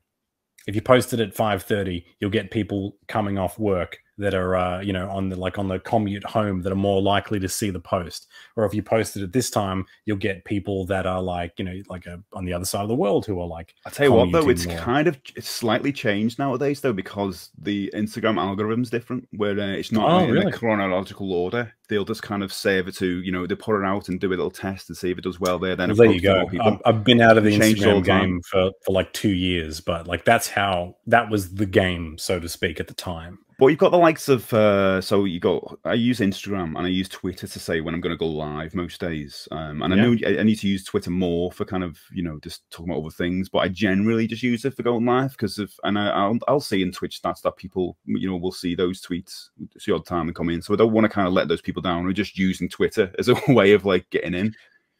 if you post it at 5.30 you'll get people coming off work that are uh, you know on the like on the commute home that are more likely to see the post. Or if you post it at this time you'll get people that are like you know like a, on the other side of the world who are like i tell you what though it's more. kind of it's slightly changed nowadays though because the instagram algorithm's different where uh, it's not oh, in really? a chronological order. They'll just kind of save it to you know they put it out and do a little test and see if it does well there. Then well, there you go. I've, I've, been out of the instagram game for, for like two years but like that's how that was the game so to speak at the time but you've got the likes of uh, so you got I use Instagram and I use Twitter to say when I'm going to go live most days, um, and I know I need to use Twitter more for kind of you know just talking about other things. But I generally just use it for going live because if and I, will I'll see in Twitch stats that people you know will see those tweets see odd time and come in, so I don't want to kind of let those people down. We're just using Twitter as a way of like getting in.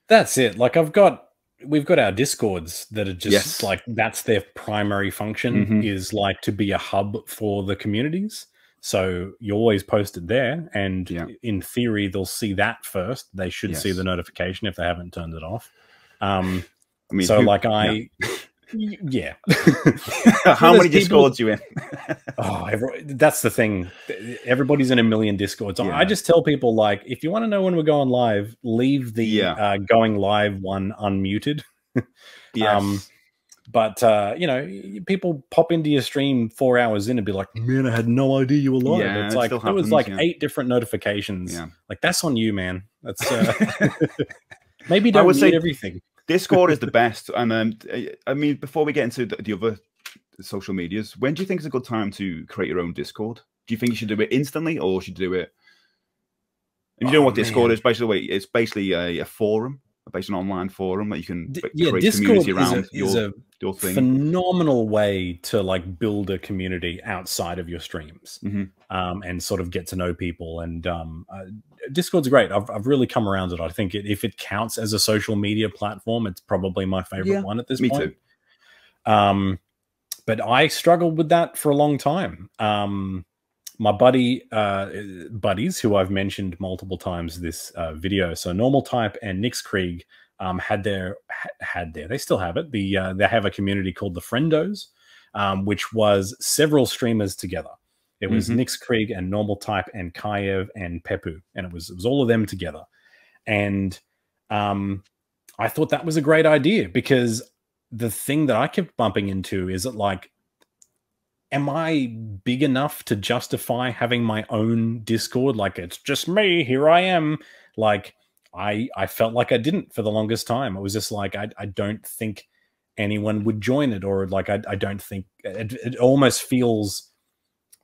That's it. Like I've got we've got our discords that are just yes. like that's their primary function mm-hmm. is like to be a hub for the communities so you always post it there and yeah. in theory they'll see that first they should yes. see the notification if they haven't turned it off um I mean, so who, like i yeah, yeah. how many discords you in oh every, that's the thing everybody's in a million discords yeah. i just tell people like if you want to know when we're going live leave the yeah. uh, going live one unmuted yes. um but uh, you know, people pop into your stream four hours in and be like, "Man, I had no idea you were live." Yeah, it's it like happens, there was like yeah. eight different notifications. Yeah. Like that's on you, man. That's uh... maybe don't I would say everything. Discord is the best, and um, I mean, before we get into the, the other social medias, when do you think is a good time to create your own Discord? Do you think you should do it instantly, or should you do it? If you oh, know what Discord man. is, basically, it's basically a, a forum based on online forum that you can yeah, create Discord community around is a, your, is a your thing. phenomenal way to like build a community outside of your streams mm-hmm. um, and sort of get to know people. And um, uh, Discord's great. I've, I've really come around it. I think it, if it counts as a social media platform, it's probably my favorite yeah, one at this me point. Too. Um, but I struggled with that for a long time. Um, my buddy uh, buddies who I've mentioned multiple times this uh, video. So normal type and Nix Krieg um, had their had their they still have it. The uh, they have a community called the Friendos, um, which was several streamers together. It was mm-hmm. Nix Krieg and normal type and Kayev and Pepu, and it was it was all of them together. And um, I thought that was a great idea because the thing that I kept bumping into is that like am I big enough to justify having my own Discord? Like it's just me, here I am. Like I I felt like I didn't for the longest time. It was just like I I don't think anyone would join it, or like I I don't think it, it almost feels.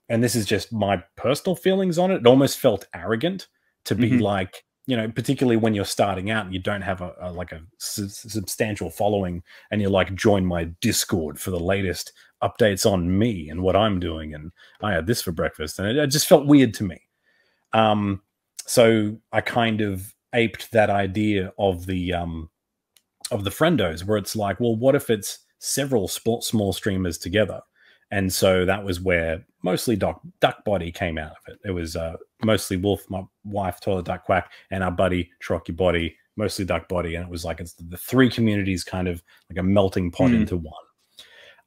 And this is just my personal feelings on it. It almost felt arrogant to be mm-hmm. like, you know, particularly when you're starting out and you don't have a, a like a su- substantial following, and you're like, join my Discord for the latest updates on me and what I'm doing, and I had this for breakfast, and it, it just felt weird to me. Um, so I kind of aped that idea of the um, of the friendos, where it's like, well, what if it's several small streamers together? And so that was where mostly Duck, Duck Body came out of it. It was uh, mostly Wolf, my wife, Toilet Duck Quack, and our buddy Trocky Body, mostly Duck Body. And it was like it's the three communities kind of like a melting pot mm. into one.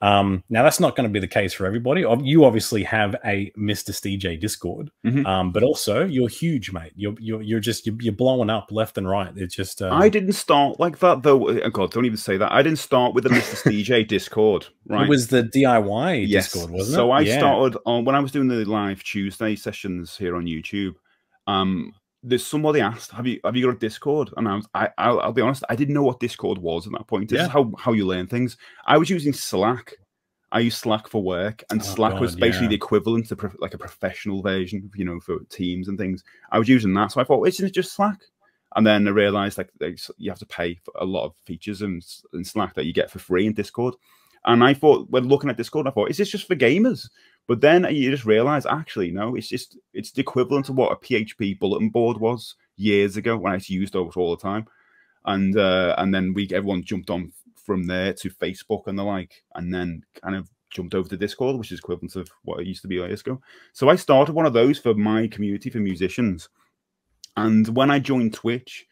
Um, now that's not going to be the case for everybody. You obviously have a MrSteJ Discord, mm-hmm. um, but also you're huge, mate. You're you're, you're just you're, you're, blowing up left and right. It's just um... I didn't start like that though. Oh God, don't even say that. I didn't start with the MrSteJ Discord. Right, it was the DIY yes. Discord, wasn't so it? So I yeah. started on when I was doing the live Tuesday sessions here on YouTube. Um, there's somebody asked, "Have you have you got a Discord?" And I was, I, I'll, I'll be honest, I didn't know what Discord was at that point. This yeah. is how how you learn things. I was using Slack. I use Slack for work, and oh, Slack God, was basically yeah. the equivalent to pro- like a professional version, you know, for teams and things. I was using that, so I thought, isn't it just Slack? And then I realized like you have to pay for a lot of features in, in Slack that you get for free in Discord. And I thought, when looking at Discord, I thought, is this just for gamers? But then you just realize, actually, no, it's just it's the equivalent of what a PHP bulletin board was years ago when I used it all the time. And uh, and then we everyone jumped on from there to Facebook and the like, and then kind of jumped over to Discord, which is equivalent of what it used to be years ago. So I started one of those for my community for musicians. And when I joined Twitch,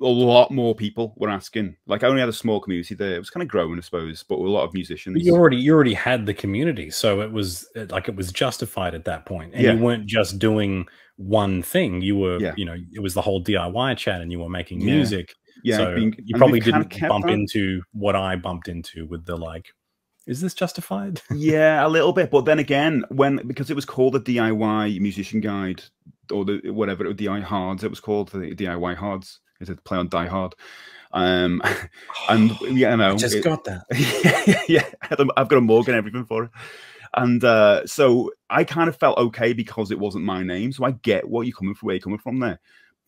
a lot more people were asking. Like I only had a small community there. It was kind of growing, I suppose, but a lot of musicians. But you already you already had the community, so it was like it was justified at that point. and yeah. you weren't just doing one thing. You were, yeah. you know, it was the whole DIY chat, and you were making music. Yeah, so being, you probably didn't bump that. into what I bumped into with the like. Is this justified? yeah, a little bit, but then again, when because it was called the DIY musician guide or the whatever it was, DIY hards, it was called the DIY hards is it play on Die Hard. Um, and yeah, I know. I just it, got that. yeah, I've got a mug and everything for it. And uh, so I kind of felt okay because it wasn't my name. So I get what you're coming from, where you're coming from there.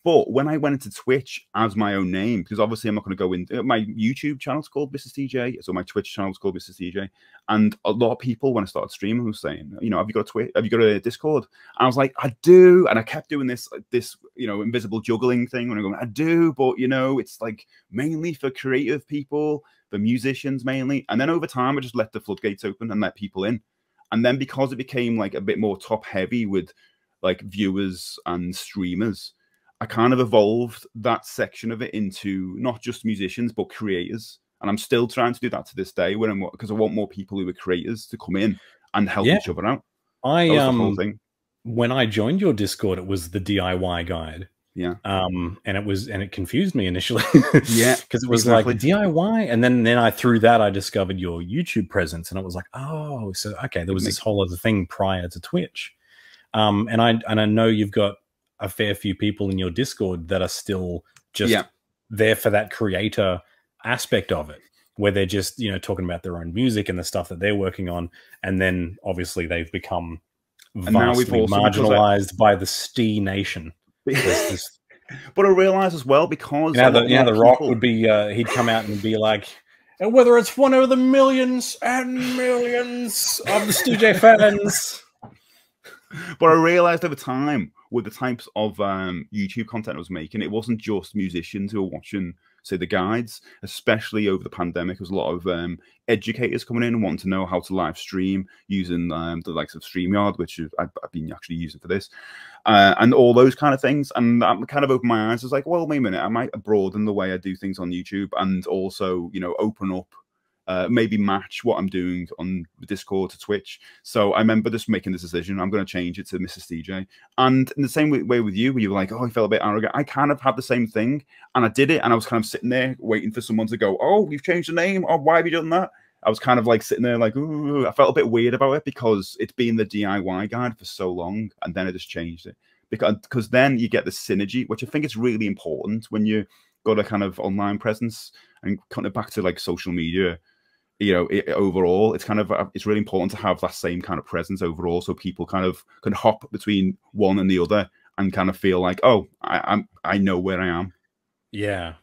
But when I went into Twitch as my own name, because obviously I'm not going to go into uh, my YouTube channel's called MrSteJ, so my Twitch channel's called MrSteJ, and a lot of people when I started streaming was saying, you know, have you got a Twitch? Have you got a Discord? And I was like, I do, and I kept doing this this you know invisible juggling thing when I go, I do, but you know, it's like mainly for creative people, for musicians mainly, and then over time I just let the floodgates open and let people in, and then because it became like a bit more top heavy with like viewers and streamers I kind of evolved that section of it into not just musicians but creators, and I'm still trying to do that to this day. When I'm because I want more people who are creators to come in and help yeah. each other out. I um when I joined your Discord, it was the DIY guide. Yeah. Um, and it was and it confused me initially. yeah. Because it was exactly. like DIY. And then then I through that I discovered your YouTube presence and it was like, oh, so okay, there was this whole other thing prior to Twitch. Um, and I and I know you've got a fair few people in your Discord that are still just yeah. there for that creator aspect of it, where they're just you know talking about their own music and the stuff that they're working on, and then obviously they've become vastly marginalized by the Stee Nation. This, but I realize as well because yeah, the, the Rock would be uh, he'd come out and be like. And whether it's one of the millions and millions of the DJ fans. But I realized over time with the types of um, YouTube content I was making, it wasn't just musicians who were watching, say, the guides, especially over the pandemic. There was a lot of um, educators coming in and wanting to know how to live stream using um, the likes of StreamYard, which I've, I've been actually using for this, uh, and all those kind of things. And that kind of opened my eyes. I was like, well, wait a minute, I might broaden the way I do things on YouTube and also, you know, open up uh, maybe match what I'm doing on Discord to Twitch. So I remember just making this decision. I'm going to change it to MrSteJ. And in the same way, with you, where you were like, oh, I felt a bit arrogant. I kind of had the same thing, and I did it, and I was kind of sitting there waiting for someone to go, oh, you've changed the name. Oh, why have you done that? I was kind of like sitting there, like, Ooh. I felt a bit weird about it because it's been the DIY guide for so long, and then I just changed it because because then you get the synergy, which I think is really important when you got a kind of online presence and kind of back to like social media you know it, overall it's kind of uh, it's really important to have that same kind of presence overall so people kind of can hop between one and the other and kind of feel like oh I, i'm i know where i am yeah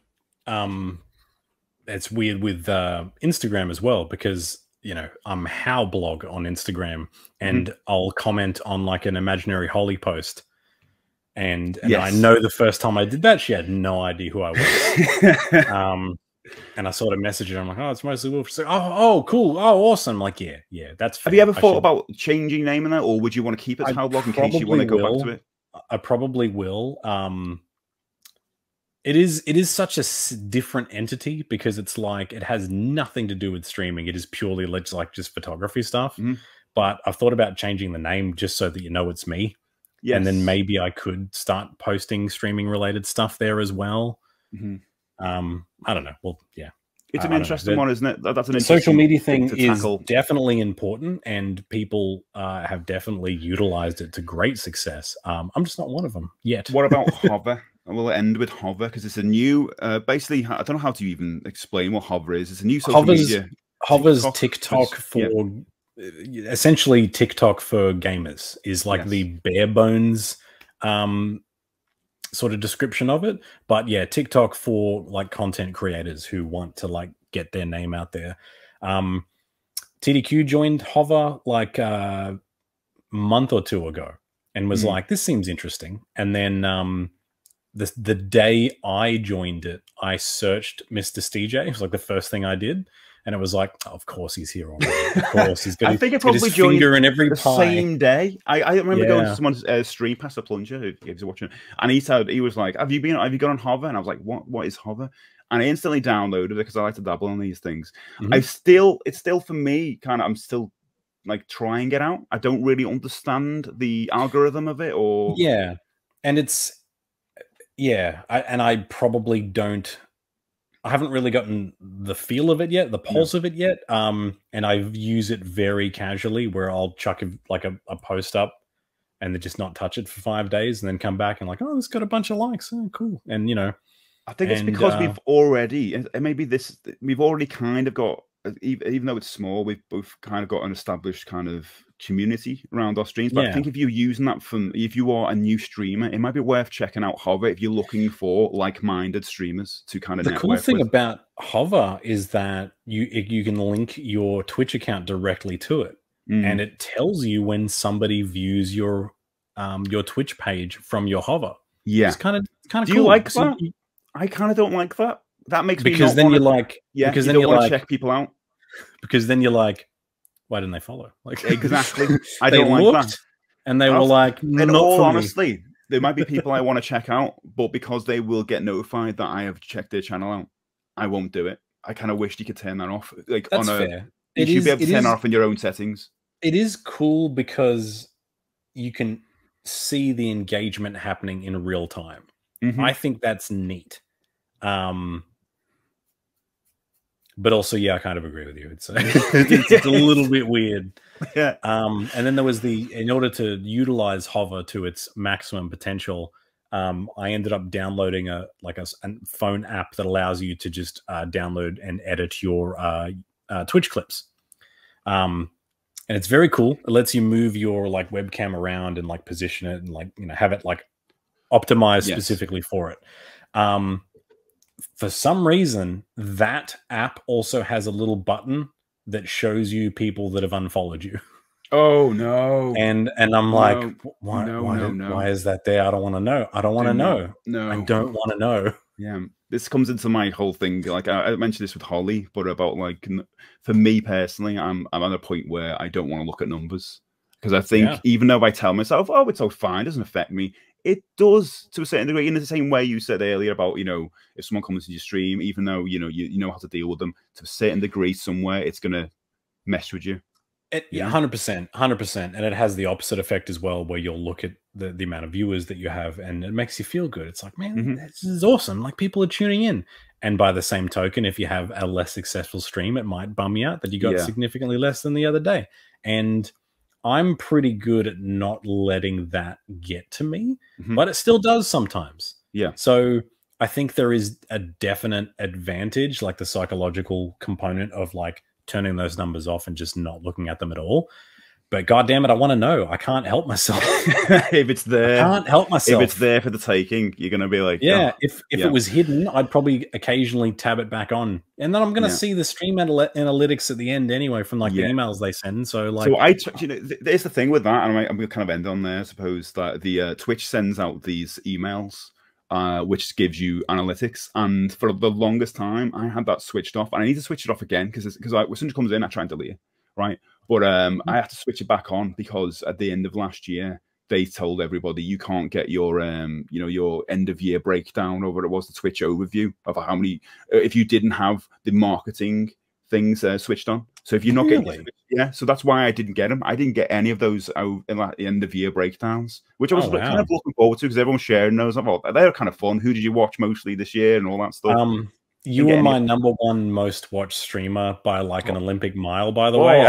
um it's weird with uh instagram as well because you know i'm how blog on instagram and mm-hmm. i'll comment on like an imaginary holly post and, and yes. i know the first time i did that she had no idea who i was um and I sort of messaged her. I'm like, oh, it's mostly Wolf. oh, oh, cool. Oh, awesome. I'm like, yeah, yeah, that's. Fair. Have you ever thought about changing name in that, or would you want to keep it Blog in case you want to go will. back to it? I probably will. Um, it is it is such a different entity because it's like it has nothing to do with streaming. It is purely like just photography stuff. Mm-hmm. But I've thought about changing the name just so that you know it's me. Yes. And then maybe I could start posting streaming related stuff there as well. Mm-hmm. Um, I don't know. Well, yeah. It's an interesting one, isn't it? That's an interesting social media thing, thing is definitely important, and people uh, have definitely utilized it to great success. Um, I'm just not one of them yet. What about Hover? We'll end with Hover because it's a new. Uh, basically, I don't know how to even explain what Hover is. It's a new social Hover's, media. Hover's TikTok, TikTok for yeah. essentially TikTok for gamers is like yes. the bare bones um, sort of description of it. But yeah, TikTok for like content creators who want to like get their name out there. Um, TDQ joined Hover like a uh, month or two ago and was mm. like, "This seems interesting." And then um, the the day I joined it, I searched MrSteJ. It was like the first thing I did and it was like, oh, of course he's here already. Of course he's got. I think it probably joined finger in every the pie. same day. I, I remember going to someone's uh, stream past a plunger who he was watching, and he said he was like, "Have you been? Have you gone on Hover?" And I was like, "What? What is Hover?" And I instantly downloaded it because I like to dabble in these things. Mhm. I still, it's still for me, kind of. I'm still like trying it out. I don't really understand the algorithm of it, or Yeah, and it's yeah, I, and I probably don't. I haven't really gotten the feel of it yet, the pulse of it yet. Um, and I use it very casually, where I'll chuck a, like a, a post up, and then just not touch it for five days, and then come back and like, oh, it's got a bunch of likes, oh, cool. And you know, I think it's because uh, we've already, and and maybe this, we've already kind of got, even, even though it's small, we've both kind of got an established kind of community around our streams. But I think if you're using that from, if you are a new streamer, it might be worth checking out Hover if you're looking for like-minded streamers to kind of the cool thing with. about Hover is that you you can link your Twitch account directly to it. Mm. and it tells you when somebody views your um your Twitch page from your hover. yeah, It's kind of kind of Do cool. you like that? I kind of don't like that. That makes me because then wanna, you're like yeah, because you then don't you're want to like check people out. because then you're like why didn't they follow? Like Exactly. I don't like looked that. and they were like In not all honesty, there might be people I want to check out, but because they will get notified that I have checked their channel out, I won't do it. I kind of wish you could turn that off. Like That's on a, fair. you It should is, be able to turn is- off in your own settings. it is cool because you can see the engagement happening in real time. Mhm. I think that's neat. Um, but also, yeah, I kind of agree with you. It's, it's, it's a little bit weird. yeah. Um, and then there was the in order to utilize Hover to its maximum potential, um, I ended up downloading a like a phone app that allows you to just uh, download and edit your uh, uh, Twitch clips. Um, and it's very cool. It lets you move your like webcam around and like position it and like you know have it like optimized Yes. specifically for it. Um, for some reason, that app also has a little button that shows you people that have unfollowed you Oh no. and and I'm like, No, "Wh- why, no, why, no, why is that there? I don't want to know. I don't want to know. no. I don't want to know. Yeah, this comes into my whole thing. Like I, I mentioned this with Holly, but about like for me personally, I'm I'm at a point where I don't want to look at numbers because I think Yeah. even though I tell myself, oh, it's all fine, it doesn't affect me. It does to a certain degree. In the same way you said earlier about you know if someone comes into your stream, even though you know you, you know how to deal with them to a certain degree, somewhere it's gonna mess with you. It, yeah, Yeah. hundred percent, hundred percent, and it has the opposite effect as well, where you'll look at the the amount of viewers that you have, and it makes you feel good. It's like, man, Mhm. this is awesome. Like people are tuning in. And by the same token, if you have a less successful stream, it might bum you out that you got Yeah. significantly less than the other day. And I'm pretty good at not letting that get to me, Mhm. but it still does sometimes. Yeah. So I think there is a definite advantage, like the psychological component of like turning those numbers off and just not looking at them at all. But god damn it, I want to know. I can't help myself. if it's there, I can't help myself. if it's there for the taking, you're gonna be like, Yeah, "Oh, if if yeah. it was hidden, I'd probably occasionally tab it back on, and then I'm going to Yeah. see the stream analytics at the end anyway from like Yeah. the emails they send. So like, so I, you know, th- there's the thing with that, and I'm going to kind of end on there. I suppose that the uh, Twitch sends out these emails, uh, which gives you analytics, and for the longest time, I had that switched off, and I need to switch it off again because because as soon as it comes in, I try and delete it, right? But um, I have to switch it back on because at the end of last year, they told everybody you can't get your um, you know, your end of year breakdown over it was the Twitch overview of how many uh, if you didn't have the marketing things uh, switched on. So if you're not Really? getting yeah, so that's why I didn't get them. I didn't get any of those out in like the end of year breakdowns, which I was Oh, kind wow. of looking forward to because everyone's sharing those. I thought they're kind of fun. Who did you watch mostly this year and all that stuff? um, you were my number one most watched streamer by like an Olympic mile, by the way.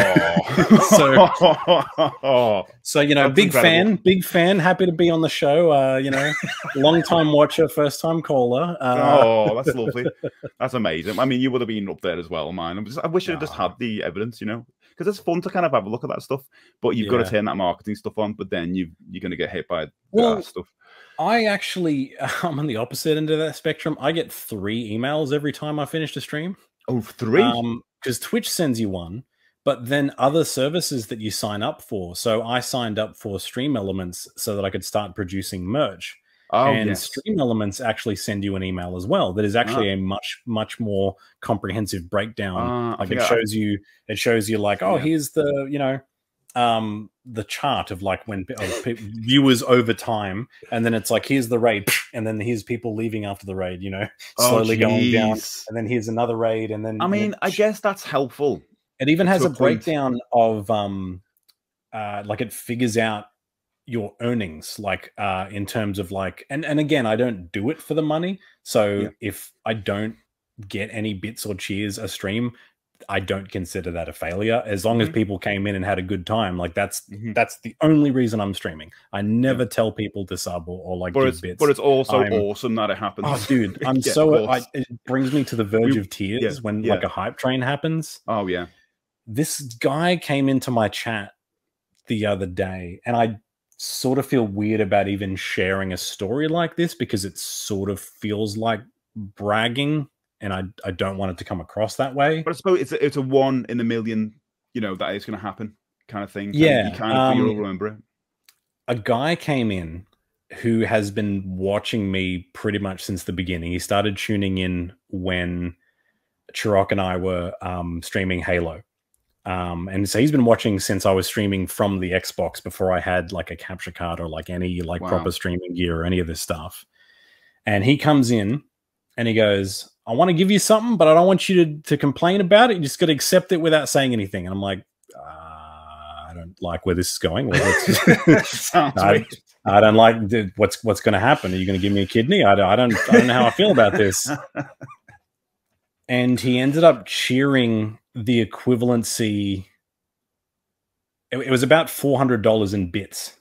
oh, So you know, That's big incredible. fan, big fan. Happy to be on the show. Uh, you know, long time watcher, first time caller. Uh, oh, that's lovely. That's amazing. I mean, you would have been up there as well, mine. Just, I wish I just had the evidence, you know, because it's fun to kind of have a look at that stuff. But you've got to turn that marketing stuff on. But then you you're going to get hit by Well, that stuff. I actually, I'm on the opposite end of that spectrum. I get three emails every time I finish a stream. Oh, three. Um, because Twitch sends you one, but then other services that you sign up for. So I signed up for Stream Elements so that I could start producing merch. Oh, and yes. Stream Elements actually send you an email as well that is actually Ah. a much much more comprehensive breakdown. I like it I- shows you, it shows you like, oh, Yeah. here's the you know, um, the chart of like when of viewers over time, and then it's like here's the raid, and then here's people leaving after the raid, you know, Oh, slowly going down, and then here's another raid, and then I mean, then I guess that's helpful. it even has a a breakdown of um uh like it figures out your earnings like uh in terms of like and and again I don't do it for the money. So Yeah. if I don't get any bits or cheers a stream, I don't consider that a failure as long as Mhm. people came in and had a good time. Like that's Mhm. that's the only reason I'm streaming. I never tell people to sub or, or like But it's bits. but it's also I'm- awesome that it happens. Oh, dude, I'm Yeah, so I, it brings me to the verge We- of tears when yeah. like a hype train happens Oh yeah. this guy came into my chat the other day and i sort of feel weird about even sharing a story like this because it sort of feels like bragging and i, I don't want it to come across that way But I suppose it's a, it's a one in a million, you know, that is going to happen kind of thing. Yeah, you kind of you'll um, remember it. a guy came in who has been watching me pretty much since the beginning he started tuning in when Chirok and i were um, streaming halo um, and so he's been watching since I was streaming from the Xbox before I had like a capture card or like any like Wow. proper streaming gear or any of this stuff. And he comes in and he goes, "I want to give you something, but I don't want you to to complain about it. You just got to accept it without saying anything." And I'm like, uh, "I don't like where this is going. Well, Sounds I, weird. I don't like what's what's going to happen. Are you going to give me a kidney? I don't, I don't I don't know how I feel about this." and he ended up cheering the equivalency. It, it was about four hundred dollars in bits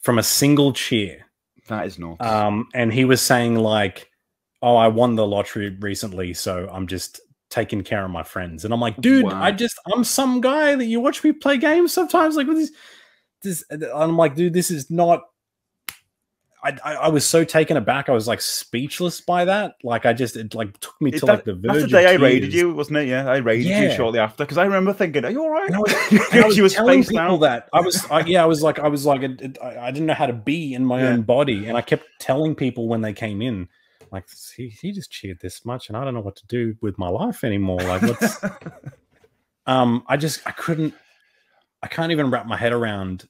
from a single cheer. That is nuts. Um, and he was saying like, "Oh, I won the lottery recently, so I'm just taking care of my friends." And I'm like, "Dude, Wow. I just I'm some guy that you watch me play games sometimes. Like with this, this." I'm like, "Dude, this is not." I, I, I was so taken aback. I was like speechless by that. Like I just it like took me Is to that- like the verge. that's the day I raided you, wasn't it? Yeah, I raided you shortly after because I remember thinking, "Are you all right?" And I was, I was telling people out. that I was, I, yeah, I was like, I was like, it, it- I I didn't know how to be in my Yeah. own body, and I kept telling people when they came in, like, he, he just cheered this much, and I don't know what to do with my life anymore. Like, what's, um, I just, I couldn't, I can't even wrap my head around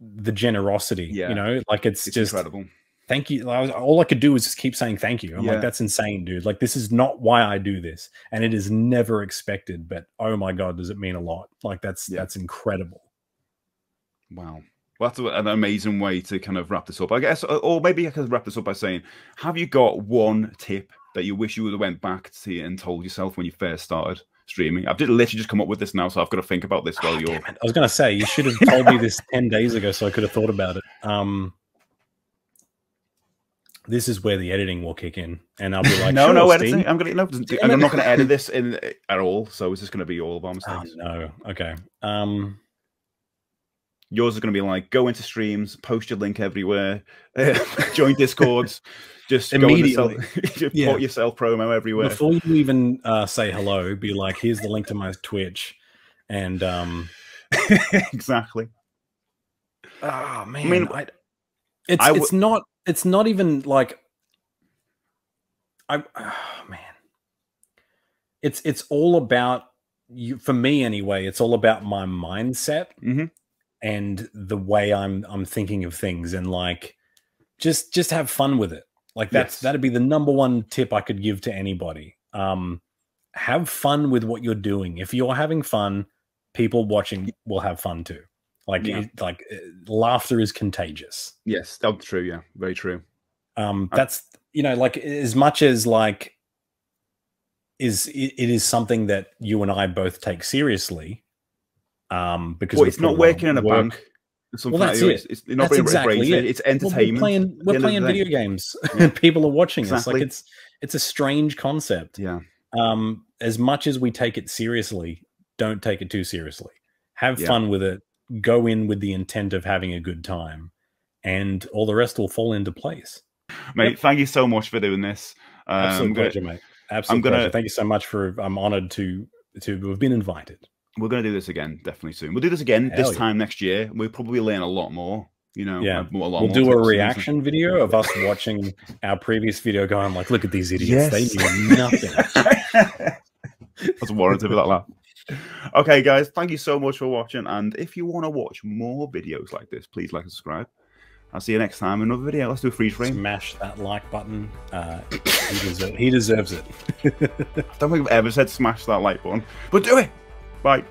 the generosity. Yeah. You know, like it's, it's just incredible. thank you. I was, all I could do was just keep saying thank you. I'm Yeah. like, that's insane, dude. Like, this is not why I do this, and it is never expected. But oh my god, does it mean a lot? Like, that's Yeah. that's incredible. Wow. Well, that's an amazing way to kind of wrap this up. I guess, or- or maybe I could wrap this up by saying, have you got one tip that you wish you would have went back to and told yourself when you first started streaming? I've literally just come up with this now, so I've got to think about this while Oh, you're. I was gonna say you should have told me this ten days ago, so I could have thought about it. Um, this is where the editing will kick in, and I'll be like, no, "Sure, no Steve." editing. I'm gonna no, Damn I'm not gonna edit this in at all. So it's just gonna be all of our Oh mistakes. no. Okay. Um. Yours is gonna be like go into streams, post your link everywhere, join discords, just go into self, Immediately. Yeah. put yourself promo everywhere. Before you even uh, say hello, be like, "Here's the link to my Twitch," and um. exactly. Oh man, mean, I, it's I w- it's not it's not even like I oh, man. It's it's all about you for me anyway. It's all about my mindset Mhm. And the way I'm I'm thinking of things and like just just have fun with it. Like that's Yes. that'd be the number one tip I could give to anybody. Um have fun with what you're doing. If you're having fun, people watching will have fun too. Like Yeah. it, like uh, laughter is contagious. Yes, that's true. Yeah, very true. Um that's you know like as much as like is it, it is something that you and I both take seriously. Um because Well, it's not working in a work- bank. Something that's that, it. It's, it's not That's exactly it. It's Well, entertainment. we're playing we're playing video games Yeah. and people are watching us. Like it's it's a strange concept. Yeah, Um, as much as we take it seriously, don't take it too seriously. Have Yeah. fun with it. Go in with the intent of having a good time, and all the rest will fall into place. mate. Thank you so much for doing this. Um, Absolute gonna- pleasure, mate. Absolute I'm gonna-. Thank you so much for. I'm honored to to have been invited. We're going to do this again, definitely soon. We'll do this again Hell this yeah. time next year. We'll probably learn a lot more. You know, Yeah. We'll do a reaction video of us watching our previous video, going like, "Look at these idiots! Yes. They knew nothing." That's warranted for that laugh. Okay, guys, thank you so much for watching. And if you want to watch more videos like this, please like and subscribe. I'll see you next time in another video. Let's do a freeze frame. Smash that like button. Uh, he, deserve, he deserves it. I don't think I've ever said smash that like button, but do it. Bye.